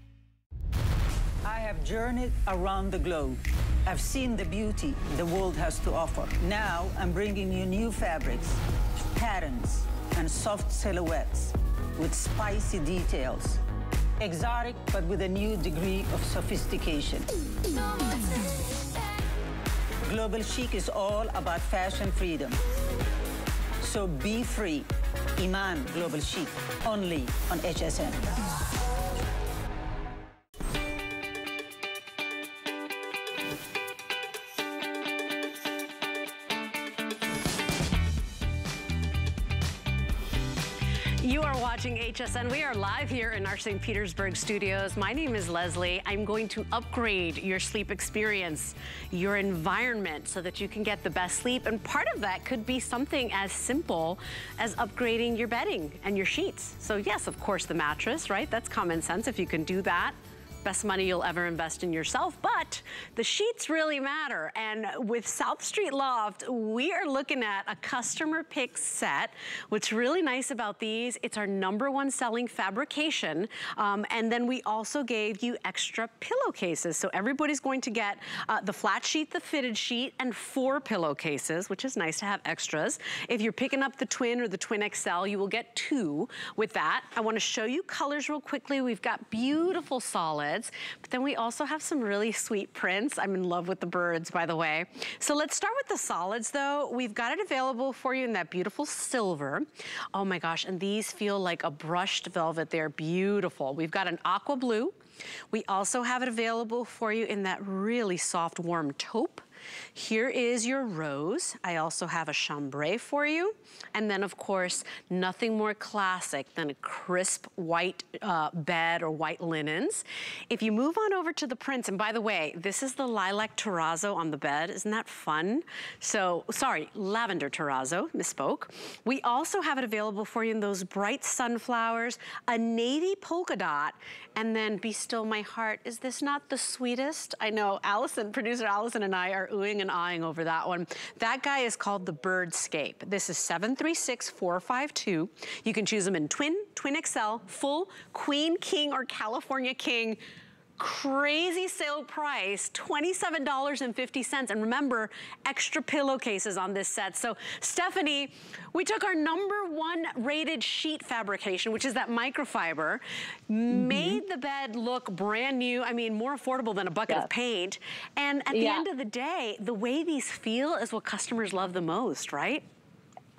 I have journeyed around the globe. I've seen the beauty the world has to offer. Now I'm bringing you new fabrics, patterns, and soft silhouettes with spicy details. Exotic, but with a new degree of sophistication. Global Chic is all about fashion freedom. So be free. Iman Global Chic, only on HSN. HSN. We are live here in our St. Petersburg studios. My name is Lesley. I'm going to upgrade your sleep experience, your environment, so that you can get the best sleep. And part of that could be something as simple as upgrading your bedding and your sheets. So yes, of course, the mattress, right? That's common sense if you can do that best money you'll ever invest in yourself, but the sheets really matter. And with South Street Loft, we are looking at a customer pick set. What's really nice about these, it's our number one selling fabrication. Um, and then we also gave you extra pillowcases. So everybody's going to get uh, the flat sheet, the fitted sheet, and four pillowcases, which is nice to have extras. If you're picking up the twin or the twin XL, you will get two with that. I wanna show you colors real quickly. We've got beautiful solid But then we also have some really sweet prints. I'm in love with the birds, by the way. So let's start with the solids though. We've got it available for you in that beautiful silver. Oh my gosh, and these feel like a brushed velvet. They're beautiful. We've got an aqua blue. We also have it available for you in that really soft, warm taupe. Here is your rose. I also have a chambray for you. And then of course, nothing more classic than a crisp white uh, bed or white linens. If you move on over to the prints, and by the way, this is the lilac terrazzo on the bed. Isn't that fun? So, sorry, lavender terrazzo, misspoke. We also have it available for you in those bright sunflowers, a navy polka dot, and then Be Still My Heart. Is this not the sweetest? I know Allison, producer Allison and I are oohing and eyeing over that one. That guy is called the Birdscape. This is 736452. You can choose them in twin, twin XL, full, queen, king, or California king crazy sale price, $27.50. And remember, extra pillowcases on this set. So Stefaney, we took our number one rated sheet fabrication, which is that microfiber, mm -hmm. made the bed look brand new. I mean, more affordable than a bucket of paint. And at the yeah. end of the day, the way these feel is what customers love the most, right?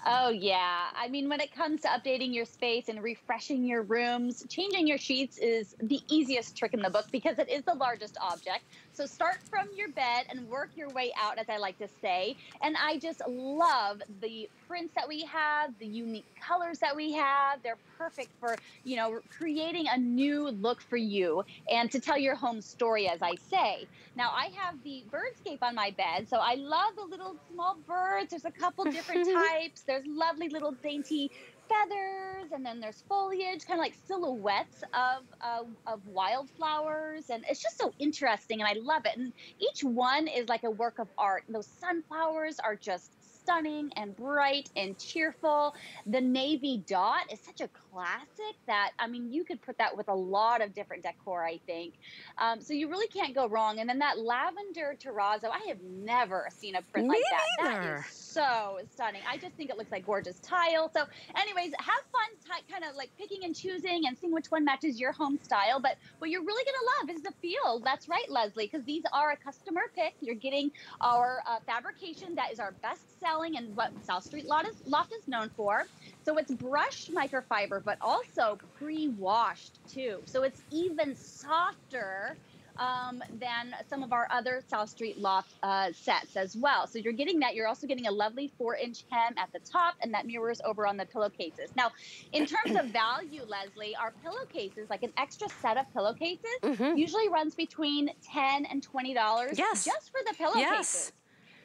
Oh, yeah. I mean, when it comes to updating your space and refreshing your rooms, changing your sheets is the easiest trick in the book because it is the largest object. So start from your bed and work your way out, as I like to say. And I just love the prints that we have, the unique colors that we have. They're perfect for, you know, creating a new look for you and to tell your home story, as I say. Now, I have the birdscape on my bed. So I love the little small birds. There's a couple different <laughs> types. There's lovely little dainty feathers and then there's foliage, kind of like silhouettes of, uh, of wildflowers. And it's just so interesting and I love it. And each one is like a work of art. and Those sunflowers are just stunning and bright and cheerful. The navy dot is such a classic that, I mean, you could put that with a lot of different decor, I think. Um, so you really can't go wrong. And then that lavender terrazzo, I have never seen a print Me like that. Neither. That is so stunning. I just think it looks like gorgeous tile. So anyways, have fun kind of like picking and choosing and seeing which one matches your home style. But what you're really going to love is the feel. That's right, Lesley, because these are a customer pick. You're getting our uh, fabrication that is our best selling and what South Street Loft is, Loft is known for. So it's brushed microfiber, but also pre-washed too. So it's even softer um, than some of our other South Street Loft uh, sets as well. So you're getting that. You're also getting a lovely four inch hem at the top, and that mirrors over on the pillowcases. Now, in terms of value, Lesley, our pillowcases, like an extra set of pillowcases, mm -hmm. usually runs between 10 and $20 yes. just for the pillowcases. Yes.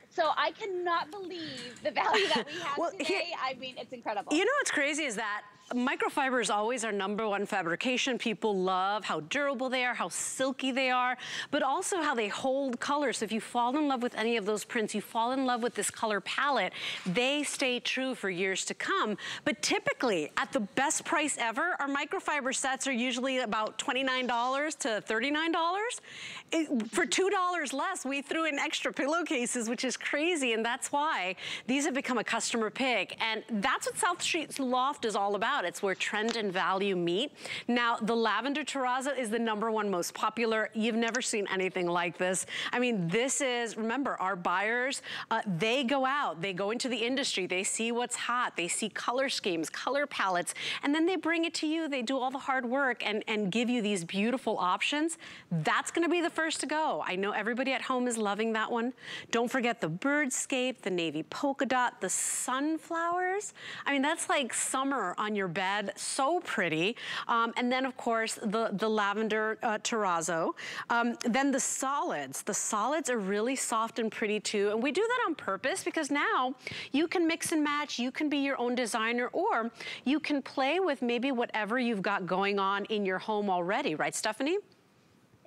So I cannot believe the value that we have well, today. I mean, it's incredible. You know what's crazy is that microfiber is always our number one fabrication. People love how durable they are, how silky they are, but also how they hold color. So if you fall in love with any of those prints, you fall in love with this color palette, they stay true for years to come. But typically, at the best price ever, our microfiber sets are usually about $29 to $39. It, for $2 less, we threw in extra pillowcases, which is crazy, and that's why these have become a customer pick. And that's what South Street Loft is all about. It's where trend and value meet. Now, the lavender terrazzo is the number one most popular. You've never seen anything like this. I mean, this is, remember, our buyers, uh, they go out, they go into the industry, they see what's hot, they see color schemes, color palettes, and then they bring it to you. They do all the hard work and, and give you these beautiful options. That's gonna be the first to go. I know everybody at home is loving that one. Don't forget the birdscape, the navy polka dot, the sunflowers. I mean, that's like summer on your your bed. So pretty. Um, and then, of course, the, the lavender uh, terrazzo. Um, then the solids. The solids are really soft and pretty too. And we do that on purpose because now you can mix and match. You can be your own designer or you can play with maybe whatever you've got going on in your home already. Right, Stefaney?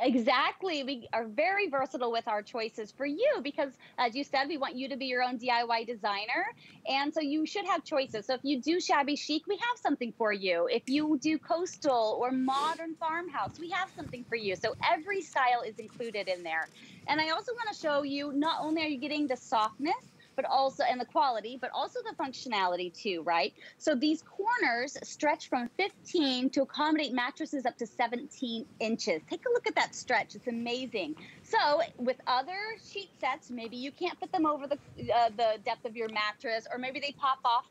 Exactly. We are very versatile with our choices for you because, as you said, we want you to be your own DIY designer. And so you should have choices. So if you do shabby chic, we have something for you. If you do coastal or modern farmhouse, we have something for you. So every style is included in there. And I also want to show you not only are you getting the softness, but also and the quality, but also the functionality too, right? So these corners stretch from 15 to accommodate mattresses up to 17 inches. Take a look at that stretch; it's amazing. So with other sheet sets, maybe you can't fit them over the uh, the depth of your mattress, or maybe they pop off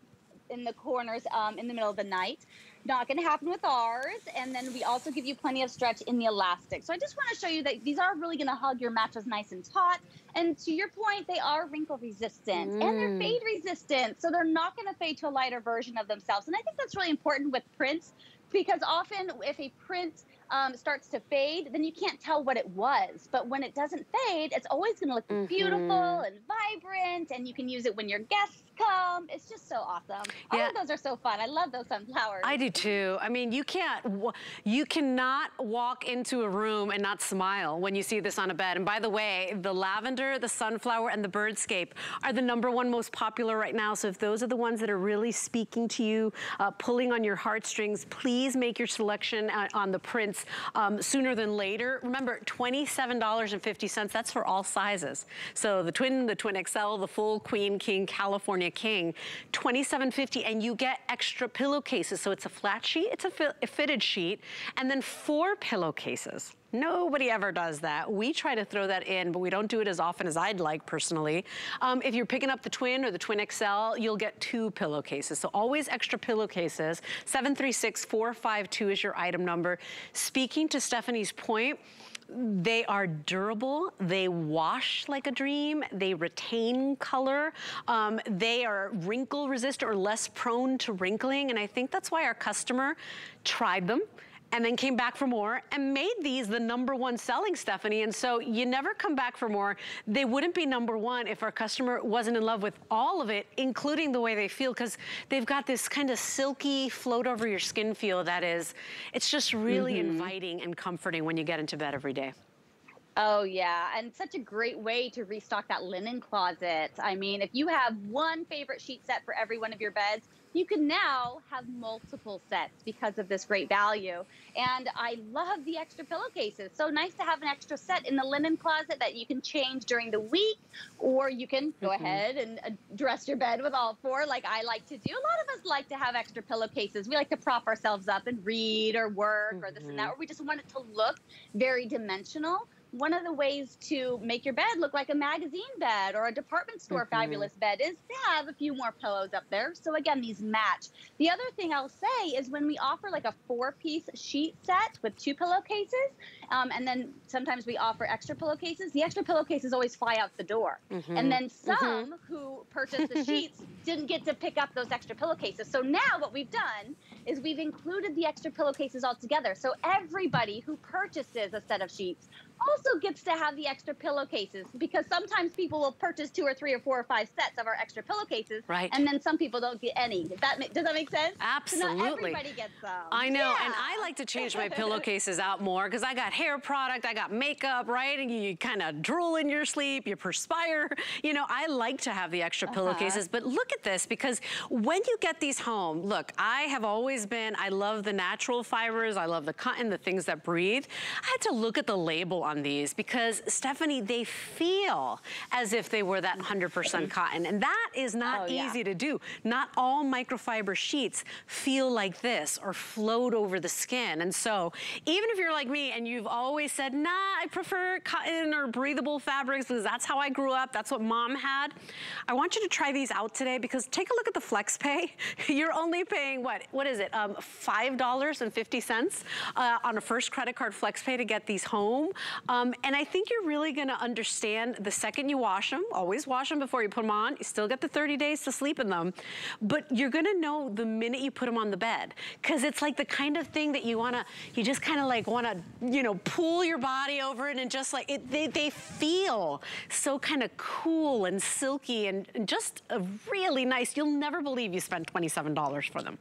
in the corners um, in the middle of the night not going to happen with ours. And then we also give you plenty of stretch in the elastic. So I just want to show you that these are really going to hug your mattress nice and taut. And to your point, they are wrinkle resistant mm. and they're mm. fade resistant. So they're not going to fade to a lighter version of themselves. And I think that's really important with prints because often if a print um, starts to fade, then you can't tell what it was. But when it doesn't fade, it's always going to look mm-hmm. beautiful and vibrant, and you can use it when your guests come. It's just so awesome. All yeah. of those are so fun. I love those sunflowers. I do too. I mean, you can't, you cannot walk into a room and not smile when you see this on a bed. And by the way, the lavender, the sunflower, and the birdscape are the number one most popular right now. So if those are the ones that are really speaking to you, uh, pulling on your heartstrings, please make your selection uh, on the prints um, sooner than later. Remember, $27.50, that's for all sizes. So the twin, the twin XL, the full queen, king, California King, 27.50, and you get extra pillowcases. So it's a flat sheet, it's a, a fitted sheet, and then four pillowcases. Nobody ever does that. We try to throw that in, but we don't do it as often as I'd like personally. Um, if you're picking up the Twin or the Twin XL, you'll get two pillowcases. So always extra pillowcases. 736-452 is your item number. Speaking to Stefaney's point, they are durable. They wash like a dream. They retain color. Um, they are wrinkle resistant or less prone to wrinkling. And I think that's why our customer tried them and then came back for more and made these the number one selling, Stefaney. And so you never come back for more. They wouldn't be number one if our customer wasn't in love with all of it, including the way they feel, because they've got this kind of silky float over your skin feel that is, it's just really mm -hmm. inviting and comforting when you get into bed every day. Oh, yeah. And such a great way to restock that linen closet. I mean, if you have one favorite sheet set for every one of your beds, you can now have multiple sets because of this great value. And I love the extra pillowcases. So nice to have an extra set in the linen closet that you can change during the week, or you can go mm-hmm. ahead and uh, dress your bed with all four, like I like to do. A lot of us like to have extra pillowcases. We like to prop ourselves up and read or work mm-hmm. or this and that, mm-hmm. or we just want it to look very dimensional one of the ways to make your bed look like a magazine bed or a department store mm-hmm. fabulous bed is to have a few more pillows up there. So again, these match. The other thing I'll say is when we offer like a four piece sheet set with two pillowcases, um, and then sometimes we offer extra pillowcases, the extra pillowcases always fly out the door. Mm-hmm. And then some mm-hmm. who purchased the <laughs> sheets didn't get to pick up those extra pillowcases. So now what we've done is we've included the extra pillowcases all together. So everybody who purchases a set of sheets also gets to have the extra pillowcases because sometimes people will purchase two or three or four or five sets of our extra pillowcases. Right. And then some people don't get any. Does that make, does that make sense? Absolutely. So not everybody gets them. I know. Yeah. And I like to change my <laughs> pillowcases out more because I got hair product, I got makeup, right? And you, you kind of drool in your sleep, you perspire. You know, I like to have the extra uh -huh. pillowcases. But look at this because when you get these home, look, I have always been, I love the natural fibers, I love the cotton, the things that breathe. I had to look at the label on these because, Stefaney, they feel as if they were that 100% cotton. And that is not oh, easy yeah. to do. Not all microfiber sheets feel like this or float over the skin. And so even if you're like me and you've always said, nah, I prefer cotton or breathable fabrics because that's how I grew up. That's what mom had. I want you to try these out today because take a look at the flex pay. <laughs> you're only paying what, what is it? Um, $5.50 uh, on a first credit card flex pay to get these home. Um, and I think you're really gonna understand the second you wash them, always wash them before you put them on, you still get the 30 days to sleep in them, but you're gonna know the minute you put them on the bed, because it's like the kind of thing that you wanna, you just kind of like wanna, you know, pull your body over it and just like, it, they, they feel so kind of cool and silky and, and just really nice. You'll never believe you spent $27 for them.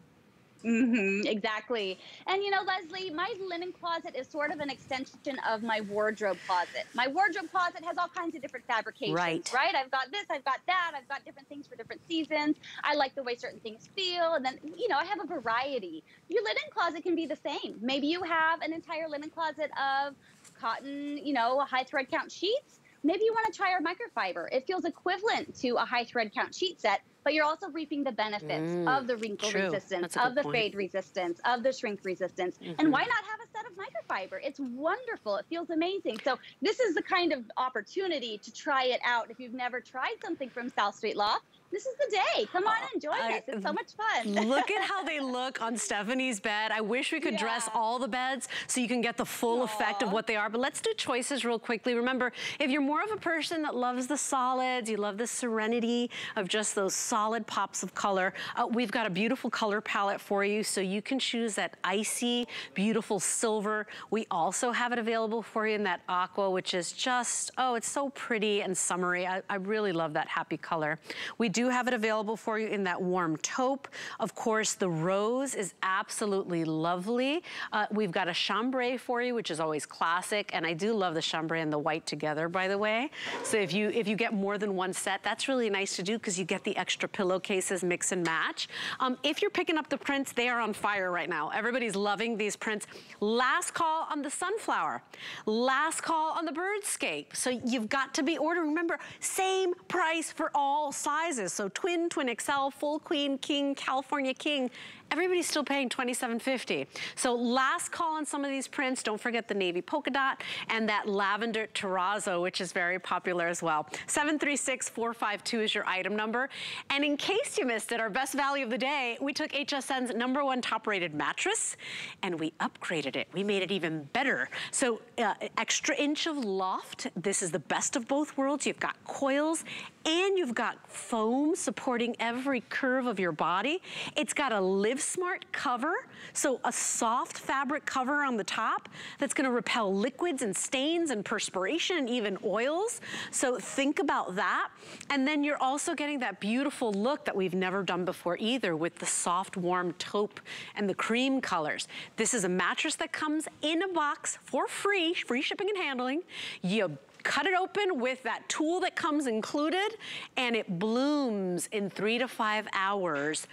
Mm-hmm, exactly. And you know, Lesley, my linen closet is sort of an extension of my wardrobe closet. My wardrobe closet has all kinds of different fabrications, right? Right? I've got this, I've got that, I've got different things for different seasons. I like the way certain things feel. And then, you know, I have a variety. Your linen closet can be the same. Maybe you have an entire linen closet of cotton, you know, high thread count sheets. Maybe you want to try our microfiber. It feels equivalent to a high thread count sheet set, but you're also reaping the benefits mm, of the wrinkle true. resistance, of the point. fade resistance, of the shrink resistance. Mm -hmm. And why not have a set of microfiber? It's wonderful. It feels amazing. So this is the kind of opportunity to try it out. If you've never tried something from South Street Loft, this is the day. Come on and join I, us. It's so much fun. <laughs> look at how they <laughs> look on Stefaney's bed. I wish we could yeah. dress all the beds so you can get the full Aww. effect of what they are. But let's do choices real quickly. Remember, if you're more of a person that loves the solids, you love the serenity of just those solid pops of color, uh, we've got a beautiful color palette for you. So you can choose that icy, beautiful silver. We also have it available for you in that aqua, which is just, oh, it's so pretty and summery. I, I really love that happy color. We do have it available for you in that warm taupe. Of course, the rose is absolutely lovely. Uh, we've got a chambray for you, which is always classic. And I do love the chambray and the white together, by the way. So if you, if you get more than one set, that's really nice to do because you get the extra pillowcases mix and match. Um, if you're picking up the prints, they are on fire right now. Everybody's loving these prints. Last call on the sunflower. Last call on the birdscape. So you've got to be ordering. Remember, same price for all sizes. So twin, twin XL, full queen, king, California king, everybody's still paying $27.50. So last call on some of these prints. Don't forget the navy polka dot and that lavender terrazzo, which is very popular as well. 736452 is your item number. And in case you missed it, our best value of the day, we took HSN's number one top rated mattress and we upgraded it. We made it even better. So uh, extra inch of loft. This is the best of both worlds. You've got coils and you've got foam supporting every curve of your body. It's got a Live Smart cover, so a soft fabric cover on the top that's gonna repel liquids and stains and perspiration and even oils. So think about that. And then you're also getting that beautiful look that we've never done before either with the soft, warm taupe and the cream colors. This is a mattress that comes in a box for free, free shipping and handling. You cut it open with that tool that comes included and it blooms in three to five hours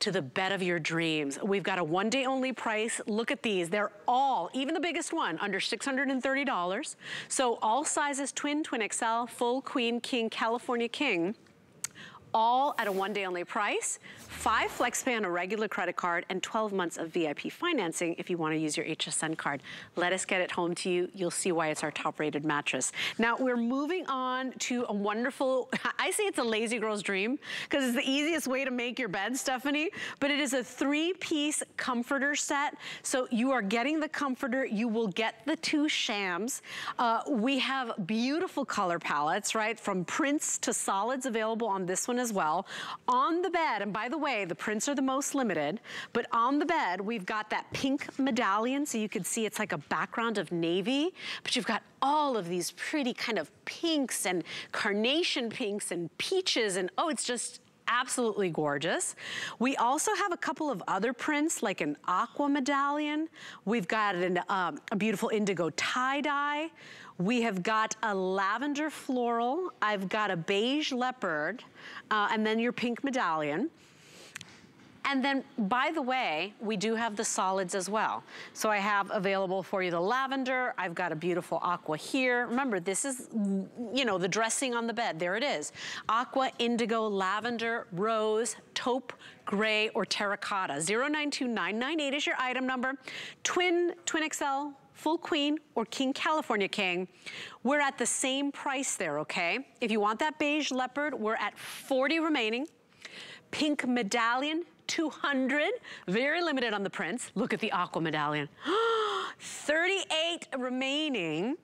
to the bed of your dreams. We've got a one day only price. Look at these. They're all, even the biggest one, under $630. So all sizes, twin, twin XL, full, queen, king, California king all at a one day only price. Five flex pay on a regular credit card and 12 months of VIP financing if you want to use your HSN card. Let us get it home to you. You'll see why it's our top rated mattress. Now we're moving on to a wonderful, <laughs> I say it's a lazy girl's dream because it's the easiest way to make your bed, Stefaney, but it is a three piece comforter set. So you are getting the comforter, you will get the two shams. Uh, we have beautiful color palettes, right? From prints to solids available on this one as well. On the bed, and by the way, the prints are the most limited, but on the bed, we've got that pink medallion, so you can see it's like a background of navy, but you've got all of these pretty kind of pinks and carnation pinks and peaches, and oh, it's just absolutely gorgeous. We also have a couple of other prints, like an aqua medallion. We've got an, um, a beautiful indigo tie-dye. We have got a lavender floral. I've got a beige leopard, uh, and then your pink medallion. And then, by the way, we do have the solids as well. So I have available for you the lavender. I've got a beautiful aqua here. Remember, this is, you know, the dressing on the bed. There it is. Aqua, indigo, lavender, rose, taupe, gray, or terracotta. 092998 is your item number. Twin, Twin XL, full queen or king California king, we're at the same price there, okay? If you want that beige leopard, we're at 40 remaining. Pink medallion, 200. Very limited on the prints. Look at the aqua medallion. <gasps> 38 remaining.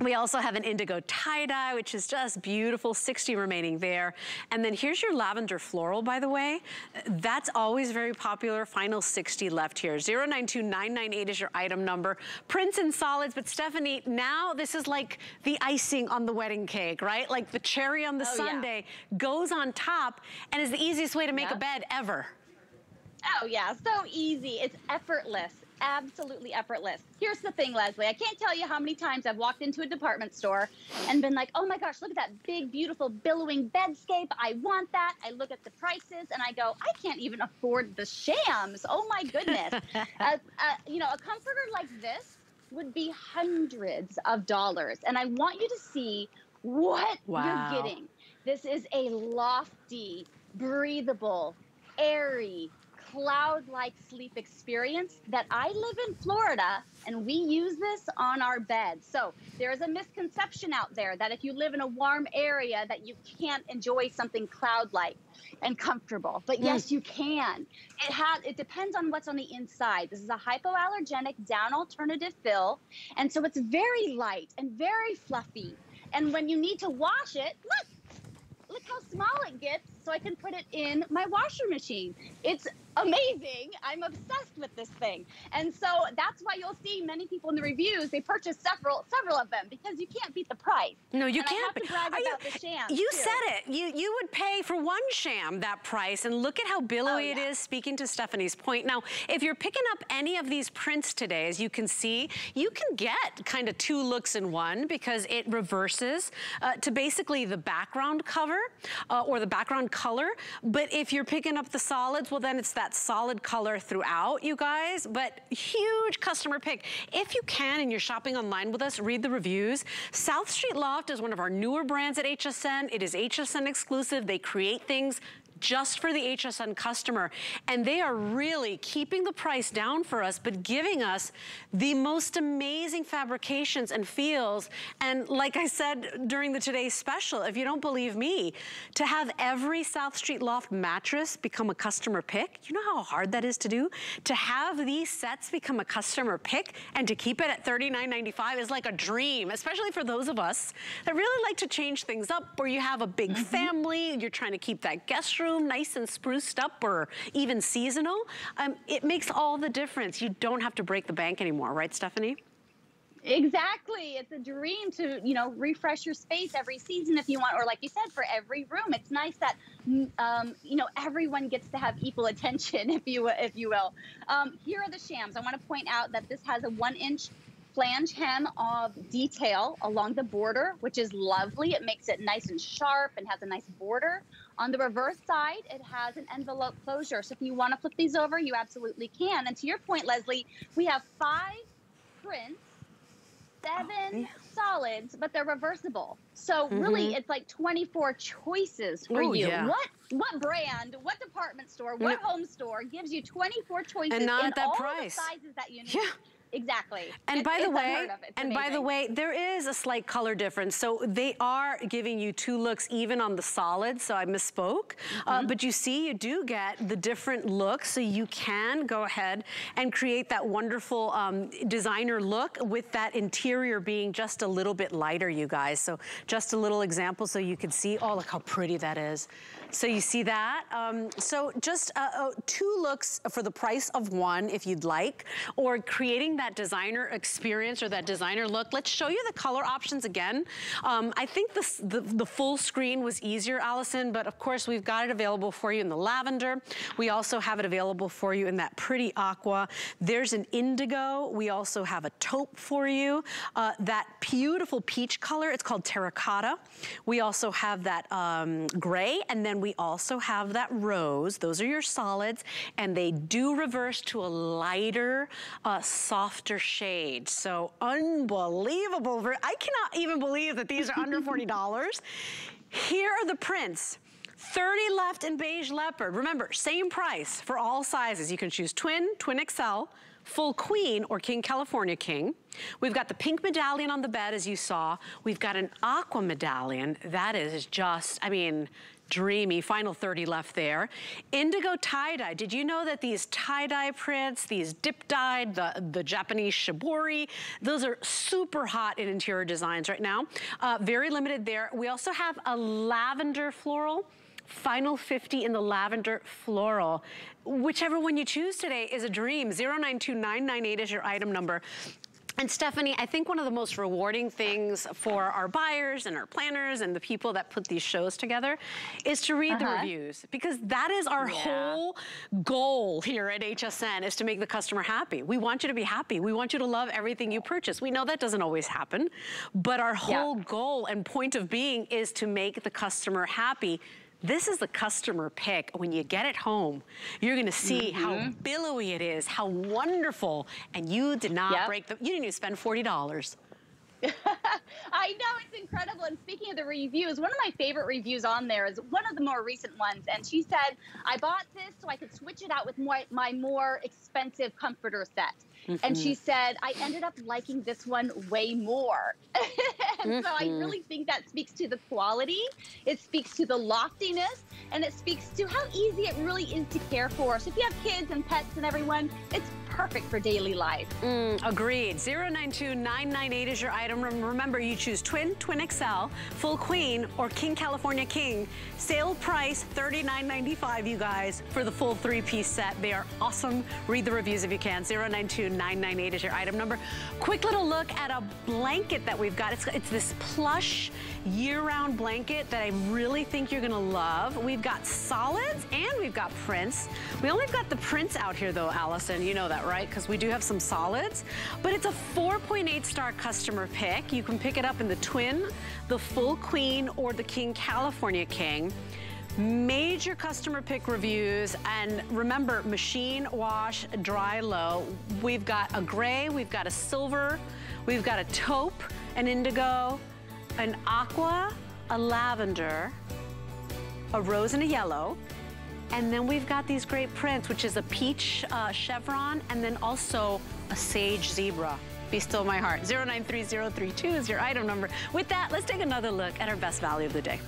We also have an indigo tie-dye, which is just beautiful, 60 remaining there. And then here's your lavender floral, by the way. That's always very popular, final 60 left here. 092998 is your item number. Prints and solids, but Stefaney, now this is like the icing on the wedding cake, right? Like the cherry on the oh, sundae yeah. goes on top and is the easiest way to make a bed ever. Oh yeah, so easy. It's effortless, absolutely effortless. Here's the thing, Lesley. I can't tell you how many times I've walked into a department store and been like, oh my gosh, look at that big, beautiful billowing bedscape. I want that. I look at the prices and I go, I can't even afford the shams. Oh my goodness. <laughs> uh, uh, you know, a comforter like this would be hundreds of dollars. And I want you to see what wow. you're getting. This is a lofty, breathable, airy, cloud-like sleep experience that I live in Florida and we use this on our beds. So there's a misconception out there that if you live in a warm area that you can't enjoy something cloud-like and comfortable. But mm. yes, you can. It has it depends on what's on the inside. This is a hypoallergenic down alternative fill. And so it's very light and very fluffy. And when you need to wash it, look, look how small it gets so I can put it in my washer machine. It's amazing. I'm obsessed with this thing. And so that's why you'll see many people in the reviews, they purchase several several of them because you can't beat the price. No, you and can't. I have to brag about you, the sham. You too. said it. You you would pay for one sham that price and look at how billowy oh, yeah. it is speaking to Stefaney's point. Now, if you're picking up any of these prints today, as you can see, you can get kind of two looks in one because it reverses uh, to basically the background cover uh, or the background color. But if you're picking up the solids, well then it's that solid color throughout, you guys, but huge customer pick. If you can and you're shopping online with us, read the reviews. South Street Loft is one of our newer brands at HSN. It is HSN exclusive. They create things just for the HSN customer. And they are really keeping the price down for us, but giving us the most amazing fabrications and feels. And like I said during the today's special, if you don't believe me, to have every South Street Loft mattress become a customer pick, you know how hard that is to do? To have these sets become a customer pick and to keep it at $39.95 is like a dream, especially for those of us that really like to change things up where you have a big mm -hmm. family, you're trying to keep that guest room room nice and spruced up or even seasonal, um, it makes all the difference. You don't have to break the bank anymore, right, Stefaney? Exactly. It's a dream to, you know, refresh your space every season if you want, or like you said, for every room. It's nice that, mm, um, you know, everyone gets to have equal attention, <laughs> if you if you will. Um, here are the shams. I want to point out that this has a one inch flange hem of detail along the border, which is lovely. It makes it nice and sharp and has a nice border. On the reverse side, it has an envelope closure. So if you want to flip these over, you absolutely can. And to your point, Lesley, we have five prints, seven oh, solids, but they're reversible. So mm-hmm. really, it's like 24 choices for Ooh, you. Yeah. What what brand, what department store, what no. home store gives you 24 choices and not in that all price. the sizes that you need? Yeah. Exactly. And it's, by the way, and by the way, there is a slight color difference. So they are giving you two looks even on the solid. So I misspoke. Mm -hmm. uh, mm-hmm. but you see, you do get the different looks. So you can go ahead and create that wonderful um, designer look with that interior being just a little bit lighter, you guys. So just a little example so you can see, oh, look how pretty that is. So you see that? Um, so just uh, uh, two looks for the price of one if you'd like, or creating that designer experience or that designer look. Let's show you the color options again. Um, I think this, the, the full screen was easier, Allison, but of course we've got it available for you in the lavender. We also have it available for you in that pretty aqua. There's an indigo. We also have a taupe for you. Uh, that beautiful peach color, it's called terracotta. We also have that um, gray, and then we also have that rose. Those are your solids, and they do reverse to a lighter, uh, softer shade. So unbelievable. I cannot even believe that these are under <laughs> $40. Here are the prints. 30 left in beige leopard. Remember, same price for all sizes. You can choose twin, twin XL, full queen or king California king. We've got the pink medallion on the bed as you saw. We've got an aqua medallion. That is just, I mean, dreamy. Final 30 left there. Indigo tie-dye. Did you know that these tie-dye prints, these dip-dyed, the, the Japanese shibori, those are super hot in interior designs right now. Uh, very limited there. We also have a lavender floral. Final 50 in the lavender floral. Whichever one you choose today is a dream. 092998 is your item number. And Stefaney, I think one of the most rewarding things for our buyers and our planners and the people that put these shows together is to read uh -huh. the uh-huh. reviews because that is our yeah. whole goal here at HSN is to make the customer happy. We want you to be happy. We want you to love everything you purchase. We know that doesn't always happen, but our whole yeah. goal and point of being is to make the customer happy this is the customer pick. When you get it home, you're gonna see mm -hmm. how mm-hmm. billowy it is, how wonderful, and you did not yep. break the, you didn't even spend $40. <laughs> I know it's incredible. And speaking of the reviews, one of my favorite reviews on there is one of the more recent ones. And she said, I bought this so I could switch it out with my, my more expensive comforter set. Mm-hmm. And she mm-hmm. said, I ended up liking this one way more. <laughs> and mm-hmm. so I mm-hmm. really think that speaks to the quality, it speaks to the loftiness, and it speaks to how easy it really is to care for. So if you have kids and pets and everyone, it's perfect for daily life. Mm, agreed. 092998 is your item. Remember, you choose Twin, Twin XL, Full Queen, or King California King. Sale price $39.95, you guys, for the full three-piece set. They are awesome. Read the reviews if you can. 092998 is your item number. Quick little look at a blanket that we've got. It's, it's this plush year-round blanket that I really think you're gonna love. We've got solids and we've got prints. We only got the prints out here though, Allison. You know that, right? Because we do have some solids. But it's a 4.8 star customer pick. You can pick it up in the twin, the full queen, or the King California King major customer pick reviews and remember machine wash dry low we've got a gray we've got a silver we've got a taupe an indigo an aqua, a lavender, a rose and a yellow. And then we've got these great prints, which is a peach uh, chevron, and then also a sage zebra. Be still my heart. 093032 is your item number. With that, let's take another look at our best value of the day.